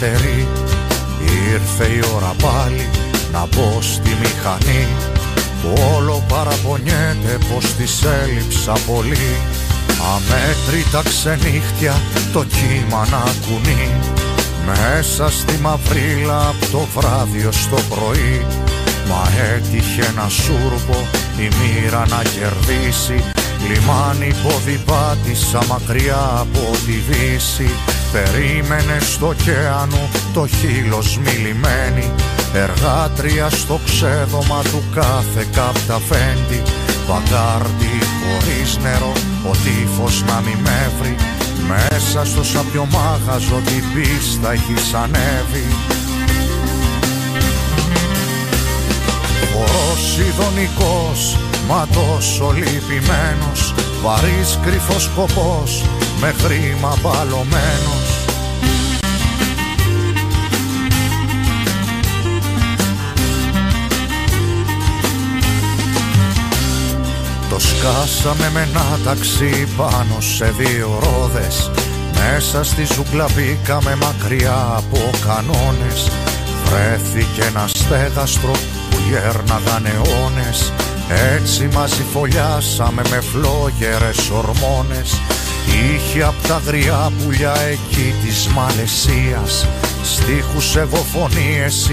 ουδέτερη Ήρθε η ώρα πάλι να μπω στη μηχανή που όλο παραπονιέται πως της έλειψα πολύ. Αμέτρητα ξενύχτια το κύμα να κουνεί Μέσα στη μαυρίλα από το βράδυ ως το πρωί. Μα έτυχε ένα σούρπο η μοίρα να κερδίσει Λιμάνι πόδι πάτησα μακριά από τη δύση Περίμενε στο ωκεάνο το χείλος μιλημένη. Εργάτρια στο ξέδωμα του κάθε καπταφέντη Βαγκάρτι χωρίς νερό ο τύφος να μη με βρει. Μέσα στο σαπιομάγαζο την πίστα έχει ανέβει Χορός ειδονικός μα τόσο λυπημένος. Βαρύς κρυφός σκοπός με χρήμα μπαλωμένος Το σκάσαμε με ένα ταξί πάνω σε δύο ρόδες. Μέσα στη ζούγκλα μπήκαμε μακριά από κανόνες. Βρέθηκε ένα στέγαστρο που γέρναγαν αιώνες. Έτσι μαζί φωλιάσαμε με φλόγερες ορμόνες. Είχε απ' τα γριά πουλιά εκεί της Μαλαισίας. Στίχους ευωφωνίες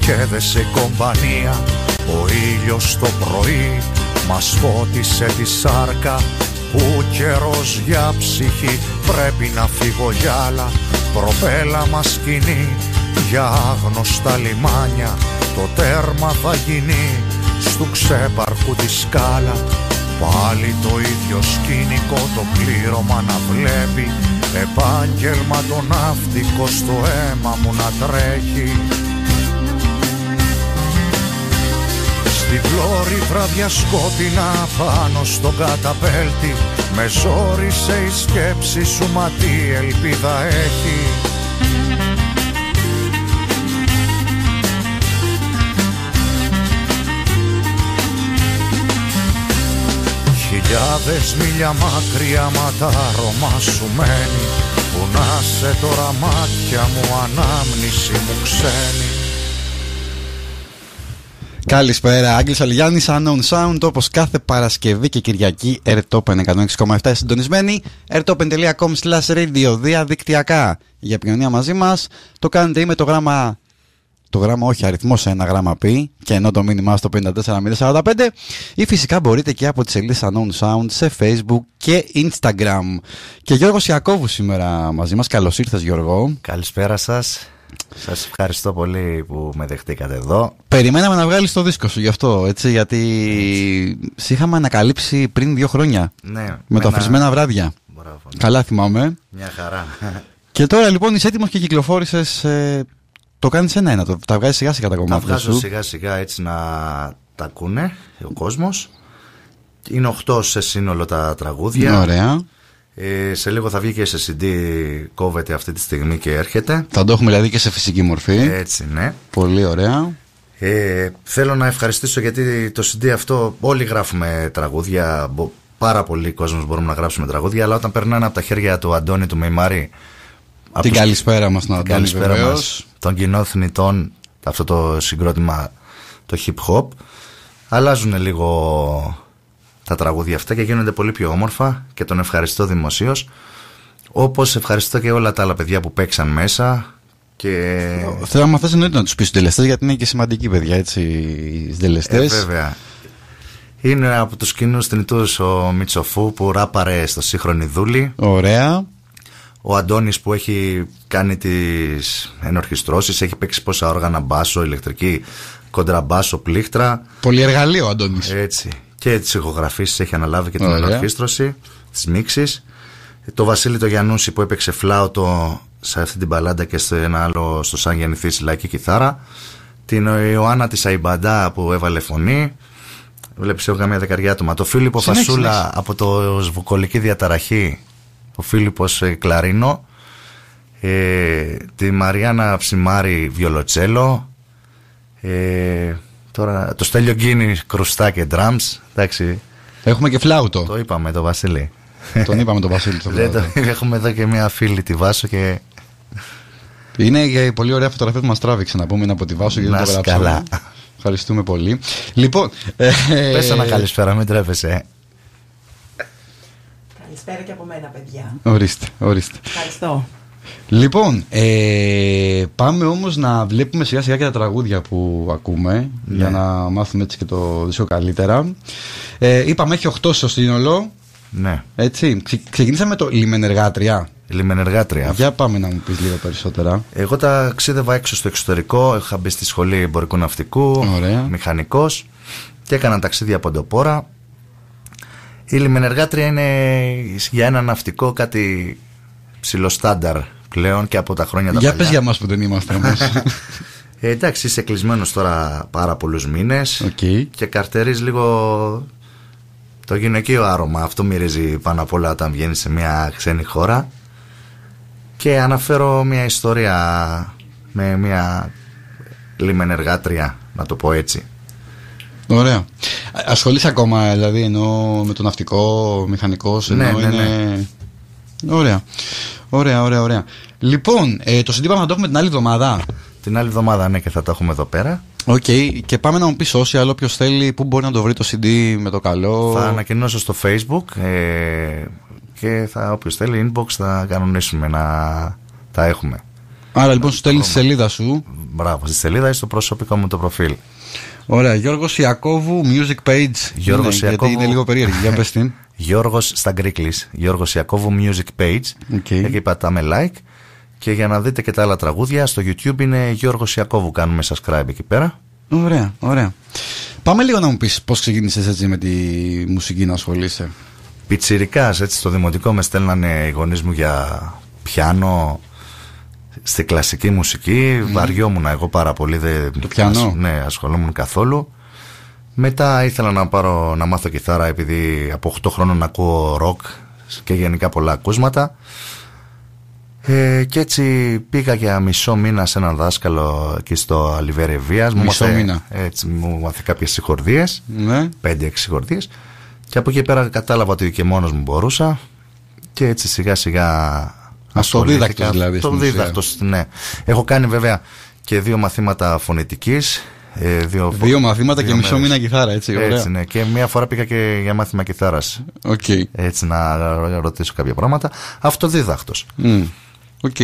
και δε σε κομπανία. Ο ήλιος το πρωί μας φώτισε τη σάρκα που καιρός για ψυχή πρέπει να φύγω για άλλα. Προπέλα μας κινεί για άγνωστα λιμάνια. Το τέρμα θα γίνει στου ξέπαρκου τη σκάλα. Πάλι το ίδιο σκηνικό το πλήρωμα να βλέπει. Επάγγελμα το ναύτικο στο αίμα μου να τρέχει Στη πλώρη βράδια σκότεινα πάνω στον καταπέλτη. Με ζόρισε η σκέψη σου μα τι ελπίδα έχει. Χιλιάδες μίλια μακριά μα τα αρώμα σου μένει. Που να σε τώρα μάτια μου ανάμνηση μου ξένη Καλησπέρα, Άγγελος Αλιγιάννης, Unknown Sound, όπως κάθε Παρασκευή και Κυριακή, Airtopen 106,7 συντονισμένοι, airtopen.com slash radio, διαδικτυακά για επικοινωνία μαζί μας. Το κάνετε ή με το γράμμα, το γράμμα όχι αριθμός σε ένα γράμμα πει, και ενώ το μήνυμά στο 54045, ή φυσικά μπορείτε και από τις σελίδες Unknown Sound σε Facebook και Instagram. Και Γιώργος Ιακώβου σήμερα μαζί μας, καλώς ήρθες Γιώργο. Καλησπέρα σας. Σας ευχαριστώ πολύ που με δεχτήκατε εδώ. Περιμέναμε να βγάλεις το δίσκο σου γι' αυτό, έτσι, γιατί σε είχαμε ανακαλύψει πριν δύο χρόνια. Ναι. Με τα ένα- φρισμένα βράδια. Μπράβο, ναι. Καλά θυμάμαι. Μια χαρά. Και τώρα λοιπόν είσαι έτοιμος και κυκλοφόρησες, ε, το κάνεις ένα-ένα, το, τα βγάζεις σιγά σιγά τα Τα κομμάτια βγάζω σου. σιγά σιγά έτσι να τα ακούνε ο κόσμος. Είναι 8 σε σύνολο τα τραγούδια. Ωραία. Ε, σε λίγο θα βγει και σε CD, κόβεται αυτή τη στιγμή και έρχεται. Θα το έχουμε δηλαδή και σε φυσική μορφή. Έτσι, ναι. Πολύ ωραία. Ε, θέλω να ευχαριστήσω γιατί το CD αυτό όλοι γράφουμε τραγούδια. μπο- Πάρα πολλοί κόσμος μπορούμε να γράψουμε τραγούδια, αλλά όταν περνάνε από τα χέρια του Αντώνη του Μεϊμάρη. από Την τους- καλησπέρα μας στον την Αντώνη καλησπέρα βεβαίως. μας, των κοινών θνητών, αυτό το συγκρότημα, το hip hop. Αλλάζουν λίγο τα τραγούδια αυτά και γίνονται πολύ πιο όμορφα και τον ευχαριστώ δημοσίως. Όπως ευχαριστώ και όλα τα άλλα παιδιά που παίξαν μέσα και Θέλω να θες εννοείται να τους πεις τους τελεστές γιατί είναι και σημαντικοί παιδιά έτσι οι Ε, τελεστές. βέβαια. Είναι από τους κοινούς θνητούς ο Μιτσοφού που ράπαρε στο σύγχρονη δούλη. Ωραία. Ο Αντώνης που έχει κάνει τις ενορχιστρώσεις, έχει παίξει πόσα όργανα μπάσο, ηλεκτρική, κοντραμπάσο, πλήκτρα. Πολύ εργαλείο ο Αντώνης. Έτσι. Και τις ηχογραφήσεις έχει αναλάβει και την Ωραία. ενορχίστρωση, τις μίξεις. Το Βασίλη το Γιαννούση που έπαιξε φλάουτο σε αυτή την μπαλάντα και σε ένα άλλο στο Σαν Γεννηθής λαϊκή κιθάρα. Την Ιωάννα της Αϊμπαντά που έβαλε φωνή. Βλέπεις έχω καμία δεκαριά άτομα. Το Φίλιππο Συνέχισε, Φασούλα συνέχισε. από το Σβουκολική Διαταραχή. Ο Φίλιππος ε, Κλαρίνο. Ε, τη Μαριάννα Ψημάρη Βιολοτσέλο. Ε, τώρα το Στέλιο Γκίνη κρουστά και drums. Εντάξει, Έχουμε και φλάουτο. το είπαμε το Βασίλη. Τον είπαμε τον Βασίλη το Δεν φλάουτο. το- έχουμε εδώ και μια φίλη τη Βάσο και Είναι για πολύ ωραία φωτογραφία που μας τράβηξε να πούμε από τη Βάσο γιατί Να το είσαι γράψαμε. καλά. Ευχαριστούμε πολύ. Λοιπόν. ε, Πες ένα καλησπέρα, μην τρέπεσαι. Καλησπέρα και από μένα, παιδιά. Ορίστε, ορίστε. Ευχαριστώ. Λοιπόν, ε, πάμε όμως να βλέπουμε σιγά σιγά και τα τραγούδια που ακούμε Ναι. για να μάθουμε έτσι και το δίσκο καλύτερα. Ε, είπαμε έχει 8 στο σύνολο, Ναι, έτσι. Ξε- ξεκινήσαμε το λιμενεργάτρια. λιμενεργάτρια. Για πάμε να μου πεις λίγο περισσότερα. Εγώ ταξίδευα έξω στο εξωτερικό, είχα μπει στη σχολή εμπορικού ναυτικού, Ωραία. μηχανικός και έκανα ταξίδια από πόρα. Η λιμενεργάτρια είναι για ένα ναυτικό κάτι ψηλοστάνταρ πλέον και από τα χρόνια τα για παλιά. πες για μας που δεν είμαστε όμως. Ε, εντάξει, είσαι κλεισμένος τώρα πάρα πολλούς μήνες Οκ. και καρτερείς λίγο το γυναικείο άρωμα. Αυτό μυρίζει πάνω απ' όλα όταν βγαίνει σε μια ξένη χώρα. Και αναφέρω μια ιστορία με μια λιμενεργάτρια, να το πω έτσι. Ωραία. Α- Ασχολείσαι ακόμα δηλαδή ενώ με το ναυτικό, μηχανικός, ενώ Ναι, ναι, είναι... Ωραία. Ωραία, ωραία, ωραία. Λοιπόν, ε, το CD πάμε να το έχουμε την άλλη εβδομάδα. Την άλλη εβδομάδα ναι και θα το έχουμε εδώ πέρα. Οκ, και πάμε να μου πεις social, όποιος θέλει, πού μπορεί να το βρει το CD με το καλό. Θα ανακοινώσω στο facebook ε, και θα, όποιος θέλει inbox θα κανονίσουμε να τα έχουμε. Άρα λοιπόν σου στέλνεις τη σελίδα σου. Μπράβο, στη σελίδα ή στο προσωπικό μου το προφίλ. Ωραία, Γιώργος Ιακώβου, music page. Γιώργος είναι, Ιακώβου. Γιατί είναι λίγο περίεργη. Για πες την. Γιώργος στα Greeklish, Γιώργος Ιακώβου Music Page. OK. Εκεί πατάμε like. Και για να δείτε και τα άλλα τραγούδια, στο YouTube είναι Γιώργος Ιακώβου. Κάνουμε subscribe εκεί πέρα. Ωραία, ωραία. Πάμε λίγο να μου πεις πώς ξεκίνησες έτσι με τη μουσική να ασχολείσαι. Πιτσιρικάς, έτσι στο δημοτικό με στέλνανε οι γονείς μου για πιάνο. Στη κλασική μουσική βαριόμουν εγώ πάρα πολύ. Δεν, Το πιάνο; ασ- ναι, ασχολούμουν καθόλου. Μετά ήθελα να, πάρω, να μάθω κιθάρα επειδή από 8 χρόνων ακούω ροκ και γενικά πολλά ακούσματα. Ε, και έτσι πήγα για μισό μήνα σε έναν δάσκαλο εκεί στο Αλιβέρε Βίας. Μου Μισό μάθε- μήνα. Έτσι, μου μάθε κάποιες συγχορδίες, Ναι. 5-6 συγχορδίες. Και από εκεί πέρα κατάλαβα ότι και μόνος μου μπορούσα. Και έτσι σιγά σιγά Αυτοδίδακτος ασχολήθηκα. δηλαδή, στην ουσία. Αυτοδίδακτος, ναι. Έχω κάνει βέβαια και δύο μαθήματα φωνητικής. Ε, δύο, φο- Δύο μαθήματα και δύο μισό μέρες. μήνα κιθάρα, έτσι. Ωραία. Έτσι, ναι. Και μία φορά πήγα και για μάθημα κιθάρας. Οκ. Έτσι να ρωτήσω κάποια πράγματα. Αυτοδίδακτος. Μμ. Οκ.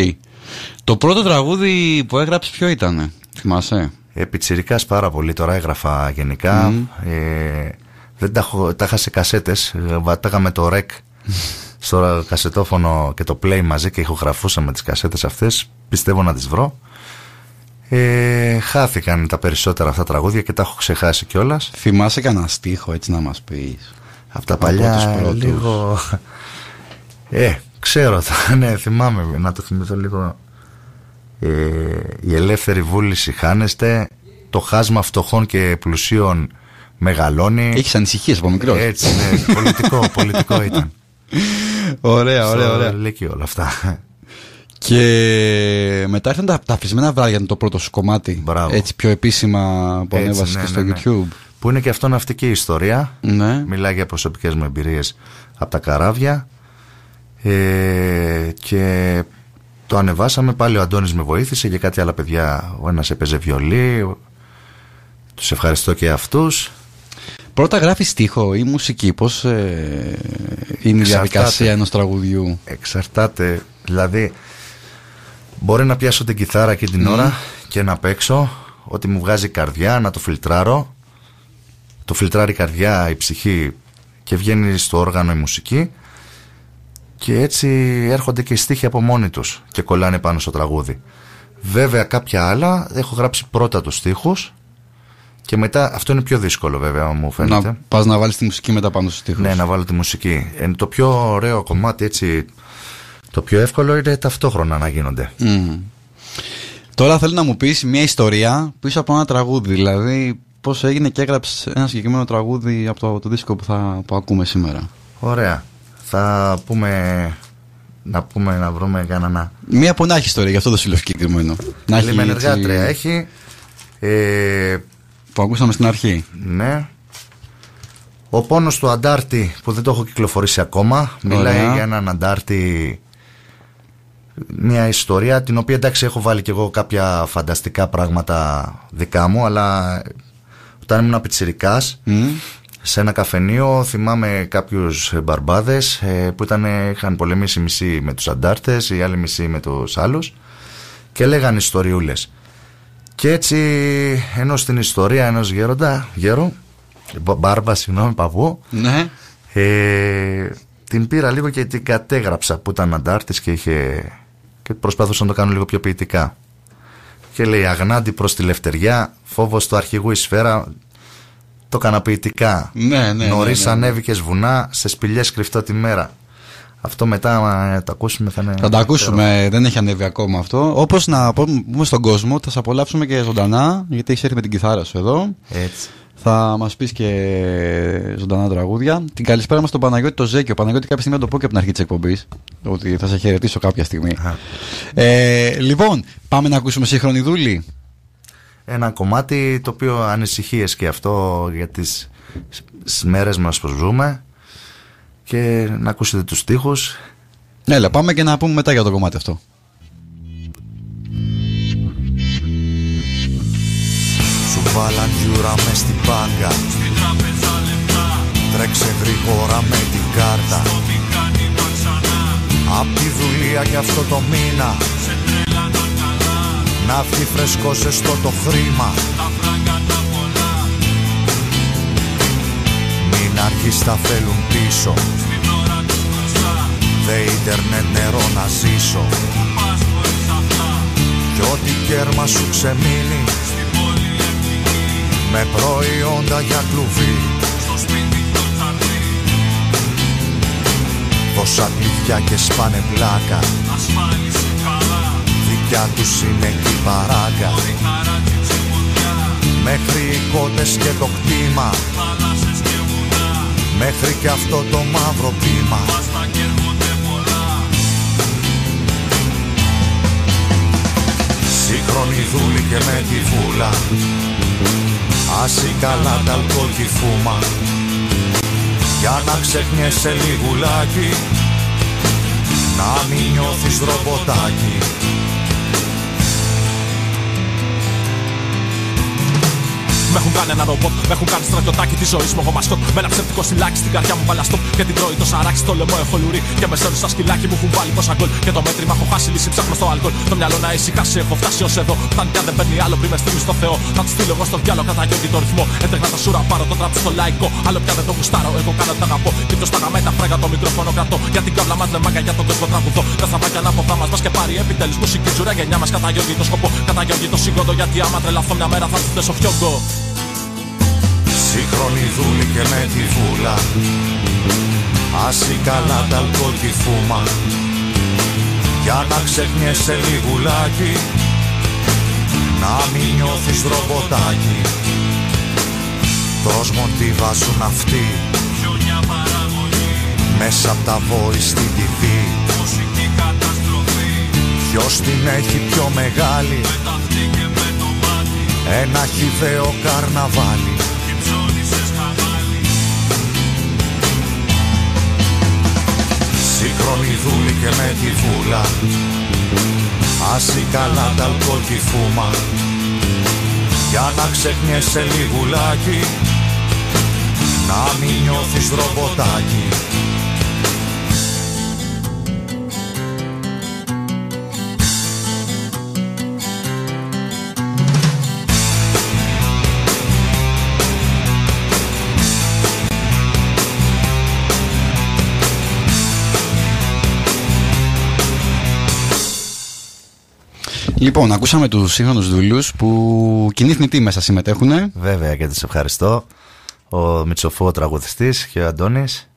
Το πρώτο τραγούδι που έγραψες ποιο ήταν, θυμάσαι; Ε, πιτσιρικάς πάρα πολύ, τώρα έγραφα γενικά. Ε, δεν τα, έχω, τα είχα σε κασέτες, ε, τα είχα με το ρεκ στο κασετόφωνο και το play μαζί και ηχογραφούσα με τις κασέτες αυτές. Πιστεύω να τις βρω. Ε, χάθηκαν τα περισσότερα αυτά τραγούδια και τα έχω ξεχάσει κιόλας. Θυμάσαι κανένα στίχο έτσι να μας πεις; Από τα Από τους παλιά πρώτους. λίγο... Ε, ξέρω, θα- ναι, θυμάμαι, να το θυμηθώ λίγο. Ε, η ελεύθερη βούληση χάνεστε, το χάσμα φτωχών και πλουσίων μεγαλώνει. Έχεις ανησυχίες από μικρός. Έτσι, ναι, πολιτικό, πολιτικό ήταν. Ωραία, ωραία, Στο ωραία. Λύκειο όλα αυτά. Και μετά ήρθαν τα, τα αφισμένα βράδια είναι το πρώτο σου κομμάτι. Μπράβο. Έτσι πιο επίσημα που Έτσι, ανέβασες ναι, και στο ναι, ναι. YouTube. Που είναι και αυτό ναυτική ιστορία. Ναι. Μιλάει για προσωπικές μου εμπειρίες από τα καράβια ε, και το ανεβάσαμε πάλι ο Αντώνης με βοήθησε και κάτι άλλα παιδιά ο ένας έπαιζε βιολί ο- τους ευχαριστώ και αυτούς Πρώτα γράφει στίχο ή μουσική. Πώς ε, είναι η διαδικασία Εξαρτάται. ενός τραγουδιού; εξαρτάται δηλαδή μπορεί να πιάσω την κιθάρα και την ώρα και να παίξω ότι μου βγάζει η καρδιά να το φιλτράρω το φιλτράρει η καρδιά, η ψυχή και βγαίνει στο όργανο η μουσική και έτσι έρχονται και οι στίχοι από μόνοι τους και κολλάνε πάνω στο τραγούδι. Βέβαια κάποια άλλα έχω γράψει πρώτα τους στίχους και μετά αυτό είναι πιο δύσκολο βέβαια μου φαίνεται. Να πας να βάλεις τη μουσική μετά πάνω στους στίχους. Ναι, να βάλω τη μουσική. Ε, το πιο ωραίο κομμάτι έτσι, το πιο εύκολο είναι ταυτόχρονα να γίνονται. Μμμ. Τώρα θέλω να μου πεις μια ιστορία πίσω από ένα τραγούδι. Δηλαδή πώς έγινε και έγραψες ένα συγκεκριμένο τραγούδι από το, το δίσκο που θα που ακούμε σήμερα. Ωραία. Θα πούμε, να πούμε να βρούμε κανένα... Μία που να έχει ιστορία, γι' αυτό το σου λέω συγκεκριμένο. Να έχει Λιμενεργάτρια έτσι, έχει. Ε, που ακούσαμε στην αρχή. ναι. Ο πόνος του αντάρτη που δεν το έχω κυκλοφορήσει ακόμα. Μιλάει Ωραία. για έναν αντάρτη μια ιστορία την οποία εντάξει έχω βάλει και εγώ κάποια φανταστικά πράγματα δικά μου αλλά όταν ήμουν πιτσιρικάς σε ένα καφενείο θυμάμαι κάποιους μπαρμπάδες ε, που ήταν, είχαν πολεμήσει μισή με τους αντάρτες η άλλη μισή με τους άλλους και λέγανε ιστοριούλες και έτσι ενώ στην ιστορία ενός γέροντα γέρο μπάρμπα συγγνώμη παππού Ναι. ε, την πήρα λίγο και την κατέγραψα που ήταν αντάρτης και είχε και προσπαθούσα να το κάνω λίγο πιο ποιητικά και λέει αγνάντι προς τη λευτεριά φόβος του αρχηγού η σφαίρα το έκανα ποιητικά Ναι, ναι, νωρίς ναι, ναι. ανέβηκες βουνά σε σπηλιές κρυφτό τη μέρα αυτό μετά άμα το ακούσουμε θα είναι Θα το ακούσουμε, δεν έχει ανέβει ακόμα αυτό. Όπως να πούμε στον κόσμο, ότι θα σε απολαύσουμε και ζωντανά, γιατί έχεις έρθει με την κιθάρα σου εδώ. έτσι Θα μας πεις και ζωντανά τραγούδια. Την καλησπέρα μας στον Παναγιώτη το Ζέκιο. Παναγιώτη, κάποια στιγμή να το πω και από την αρχή της εκπομπής. Ότι θα σε χαιρετήσω κάποια στιγμή. Ε, λοιπόν, πάμε να ακούσουμε σύγχρονη δούλη. ένα κομμάτι το οποίο ανησυχίες και αυτό για τις σ- μέρες μας που ζούμε και να ακούσετε τους στίχους Έλα, πάμε και να πούμε μετά για το κομμάτι αυτό. Βάλαν γιούρα μες στην μπάνκα Τρέξε γρήγορα με την κάρτα. Απ' τη δουλεία για αυτό το μήνα. Να βγει φρεσκό ζεστό το χρήμα. Μην αρχίσει τα θέλουν πίσω. Δε ίντερνετ νερό να ζήσω. Κι ό,τι κέρμα σου ξεμείνει με προϊόντα για κλουβί. Πόσα κλειδιά και σπάνε πλάκα. Δικιά τους είναι και η παράγκα Μέχρι οι κότες και το κτήμα. Μέχρι και αυτό το μαύρο πείμα. Σύγχρονη δούλη και με τη βούλα Άσυ καλά τα αλκοόλ και η φούμα. Για να ξεχνιέσαι λιγουλάκι. Να μην νιώθεις ρομποτάκι Με έχουν κάνει ένα ρομπότ, με έχουν κάνει στρατιωτάκι της ζωής μου. Εγώ μασκότ με ένα ψευτικό σιλάκι στην καρδιά μου παλαστό. Και την τρώει το σαράκι στο λαιμό έχω λουρί. Και με σέρνουν στα σκυλάκι μου έχουν βάλει πόσα γκολ. Και το μέτρημα έχω χάσει λύση ψάχνω στο αλκοόλ. Το μυαλό να ησυχάσει έχω φτάσει ως εδώ. Φτάνει πια δεν παίρνει άλλο πριν με στείλει στο Θεό. Θα τους στείλω εγώ στο διάλογο κατά γιόγκι το ρυθμό. Έτρεχνα τα σούρα πάρω το τραπ στο λαϊκό. Άλλο πια δεν το γουστάρω, εγώ κάνω τα αγαπώ. Και ποιος τα γαμάει τα φράγκα το μικρόφωνο κρατώ. Για την κάβλα μας δεν μάγκα για τον κόσμο τραγουδό. Τα σταυράκια ανάποδα μας μας και πάρει επιτέλους μουσική τζουρά γενιά μας κατά γιόγκι το σκοπό. Κατά γιόγκι το συγκόντο γιατί άμα τρελαθώ μια μέρα θα τους στο φιόγκο. Σύγχρονη δούλη και με τη βούλα. Άσυ καλά τα αλκοόλ και η φούμα. Για να ξεχνιέσαι λιγουλάκι Να μην νιώθεις ρομποτάκι. Δρόσμον τη βάζουν αυτοί Μέσα απ' τα voice στην TV Ποιος την έχει πιο μεγάλη; Ένα χιδαίο καρναβάλι Σύγχρονη δούλη και με τη βούλα. Άσυ καλά τα αλκοόλ και η φούμα. Για να ξεχνιέσαι λιγουλάκι Να μην νιώθεις ρομποτάκι Λοιπόν, ακούσαμε τους σύγχρονους δουλειούς που κοινή θνητή μέσα συμμετέχουν. Βέβαια και τις ευχαριστώ Ο Μητσοφού ο τραγουδιστής και ο Αντώνης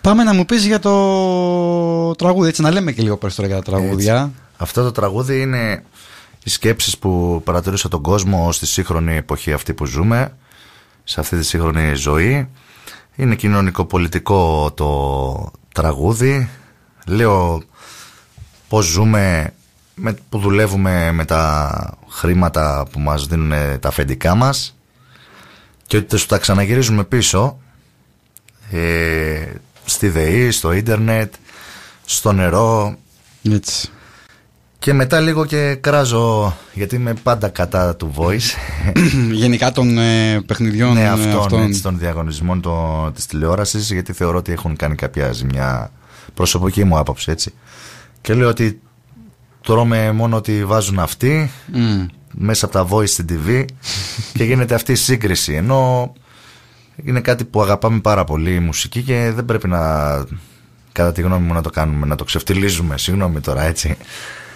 Πάμε να μου πεις για το τραγούδι, έτσι να λέμε και λίγο περισσότερο για τα τραγούδια. Αυτό το τραγούδι είναι οι σκέψεις που παρατηρούσα τον κόσμο στη σύγχρονη εποχή αυτή που ζούμε, σε αυτή τη σύγχρονη ζωή. Είναι κοινωνικό-πολιτικό το τραγούδι. Λέω πώς ζούμε, με, που δουλεύουμε με τα χρήματα που μας δίνουν τα αφεντικά μας και ότι τους τα ξαναγυρίζουμε πίσω ε, στη ΔΕΗ, στο ίντερνετ, στο νερό, Έτσι. Και μετά λίγο και κράζω, γιατί είμαι πάντα κατά του voice. Γενικά των ε, παιχνιδιών ναι, ε, αυτών, αυτών. Έτσι, των διαγωνισμών το, της τηλεόρασης, γιατί θεωρώ ότι έχουν κάνει κάποια ζημιά προσωπική μου άποψη, έτσι. Και λέω ότι τρώμε μόνο ότι βάζουν αυτοί Μμ. μέσα από τα voice στην TV και γίνεται αυτή η σύγκριση. Ενώ είναι κάτι που αγαπάμε πάρα πολύ η μουσική και δεν πρέπει να, κατά τη γνώμη μου, να το κάνουμε, να το ξεφτυλίζουμε. Συγγνώμη τώρα, έτσι.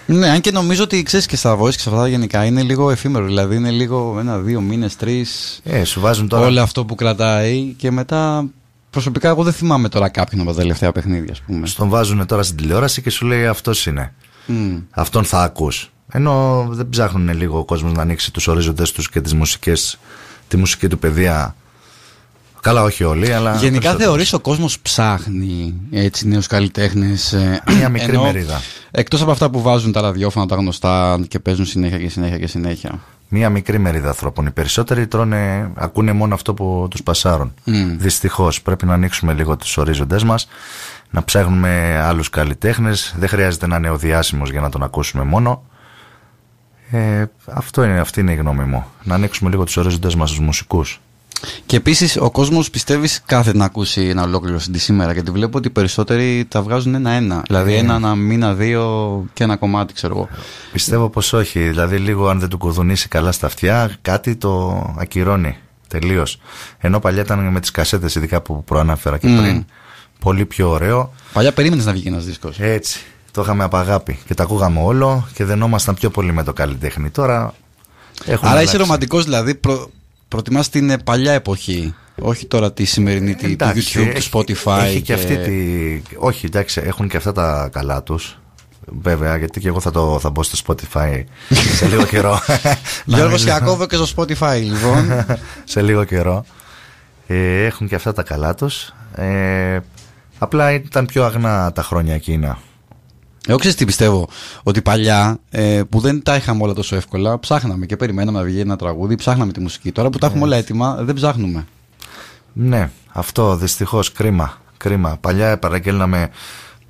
Ναι, αν και νομίζω ότι ξέρεις και στα voice και σε αυτά γενικά είναι λίγο εφήμερο. Δηλαδή είναι λίγο ένα, δύο μήνες, τρεις. Ε, σου βάζουν τώρα. Όλο αυτό που κρατάει και μετά. Προσωπικά, εγώ δεν θυμάμαι τώρα κάποιον από τα τελευταία παιχνίδια, ας πούμε. Στον βάζουν τώρα στην τηλεόραση και σου λέει αυτός είναι. Μμ. Αυτόν θα ακούς. Ενώ δεν ψάχνουν λίγο ο κόσμος να ανοίξει τους ορίζοντες τους και τις μουσικές, τη μουσική του παιδεία. Καλά, όχι όλοι, αλλά. Γενικά περισσότεροι. θεωρείς ο κόσμος ψάχνει έτσι νέους καλλιτέχνες ε, Μια μικρή ενώ, μερίδα. Εκτός από αυτά που βάζουν τα ραδιόφωνα τα γνωστά και παίζουν συνέχεια και συνέχεια και συνέχεια. Μία μικρή μερίδα ανθρώπων. Οι περισσότεροι τρώνε, ακούνε μόνο αυτό που τους πασάρουν. Μμ. Δυστυχώς πρέπει να ανοίξουμε λίγο τους ορίζοντές μας, να ψάχνουμε άλλους καλλιτέχνες. Δεν χρειάζεται να είναι ο διάσημος για να τον ακούσουμε μόνο. Ε, αυτό είναι, αυτή είναι η γνώμη μου. Να ανοίξουμε λίγο τους ορίζοντές μας στους μουσικούς. Και επίσης ο κόσμος πιστεύει κάθεται να ακούσει ένα ολόκληρο CD σήμερα γιατί βλέπω ότι οι περισσότεροι τα βγάζουν ένα-ένα. Δηλαδή ένα, ένα μήνα, δύο και ένα κομμάτι, ξέρω εγώ. Πιστεύω πως όχι. Δηλαδή λίγο αν δεν του κουδουνίσει καλά στα αυτιά, κάτι το ακυρώνει τελείως. Ενώ παλιά ήταν με τις κασέτες ειδικά που προανάφερα και Μμ. πριν. Πολύ πιο ωραίο. Παλιά περίμενες να βγει ένας δίσκος. Έτσι. Το είχαμε από αγάπη και τα ακούγαμε όλο και δενόμασταν πιο πολύ με το καλλιτέχνη. Τώρα έχουμε Άρα είσαι αλλάξει. ρομαντικός, δηλαδή προ, προτιμάς την ε, παλιά εποχή. Όχι τώρα τη σημερινή, τη, του Εντάξει, YouTube, έχει- του Spotify. Έχει και αυτή τη. Όχι, εντάξει, έχουν και αυτά τα καλά τους. Βέβαια, γιατί και εγώ θα, το, θα μπω στο Spotify σε λίγο καιρό. Να Γιώργος μιλήσω. Ιακώβο και στο Spotify, λοιπόν. σε λίγο καιρό. Ε, έχουν και αυτά τα καλά τους. Ε, απλά ήταν πιο αγνά τα χρόνια εκείνα. Εγώ ξέρεις τι πιστεύω, ότι παλιά ε, που δεν τα είχαμε όλα τόσο εύκολα, ψάχναμε και περιμέναμε να βγει ένα τραγούδι, ψάχναμε τη μουσική. Τώρα που τα έχουμε όλα έτοιμα, δεν ψάχνουμε. Ναι, αυτό δυστυχώς κρίμα. Κρίμα. Παλιά παραγγέλναμε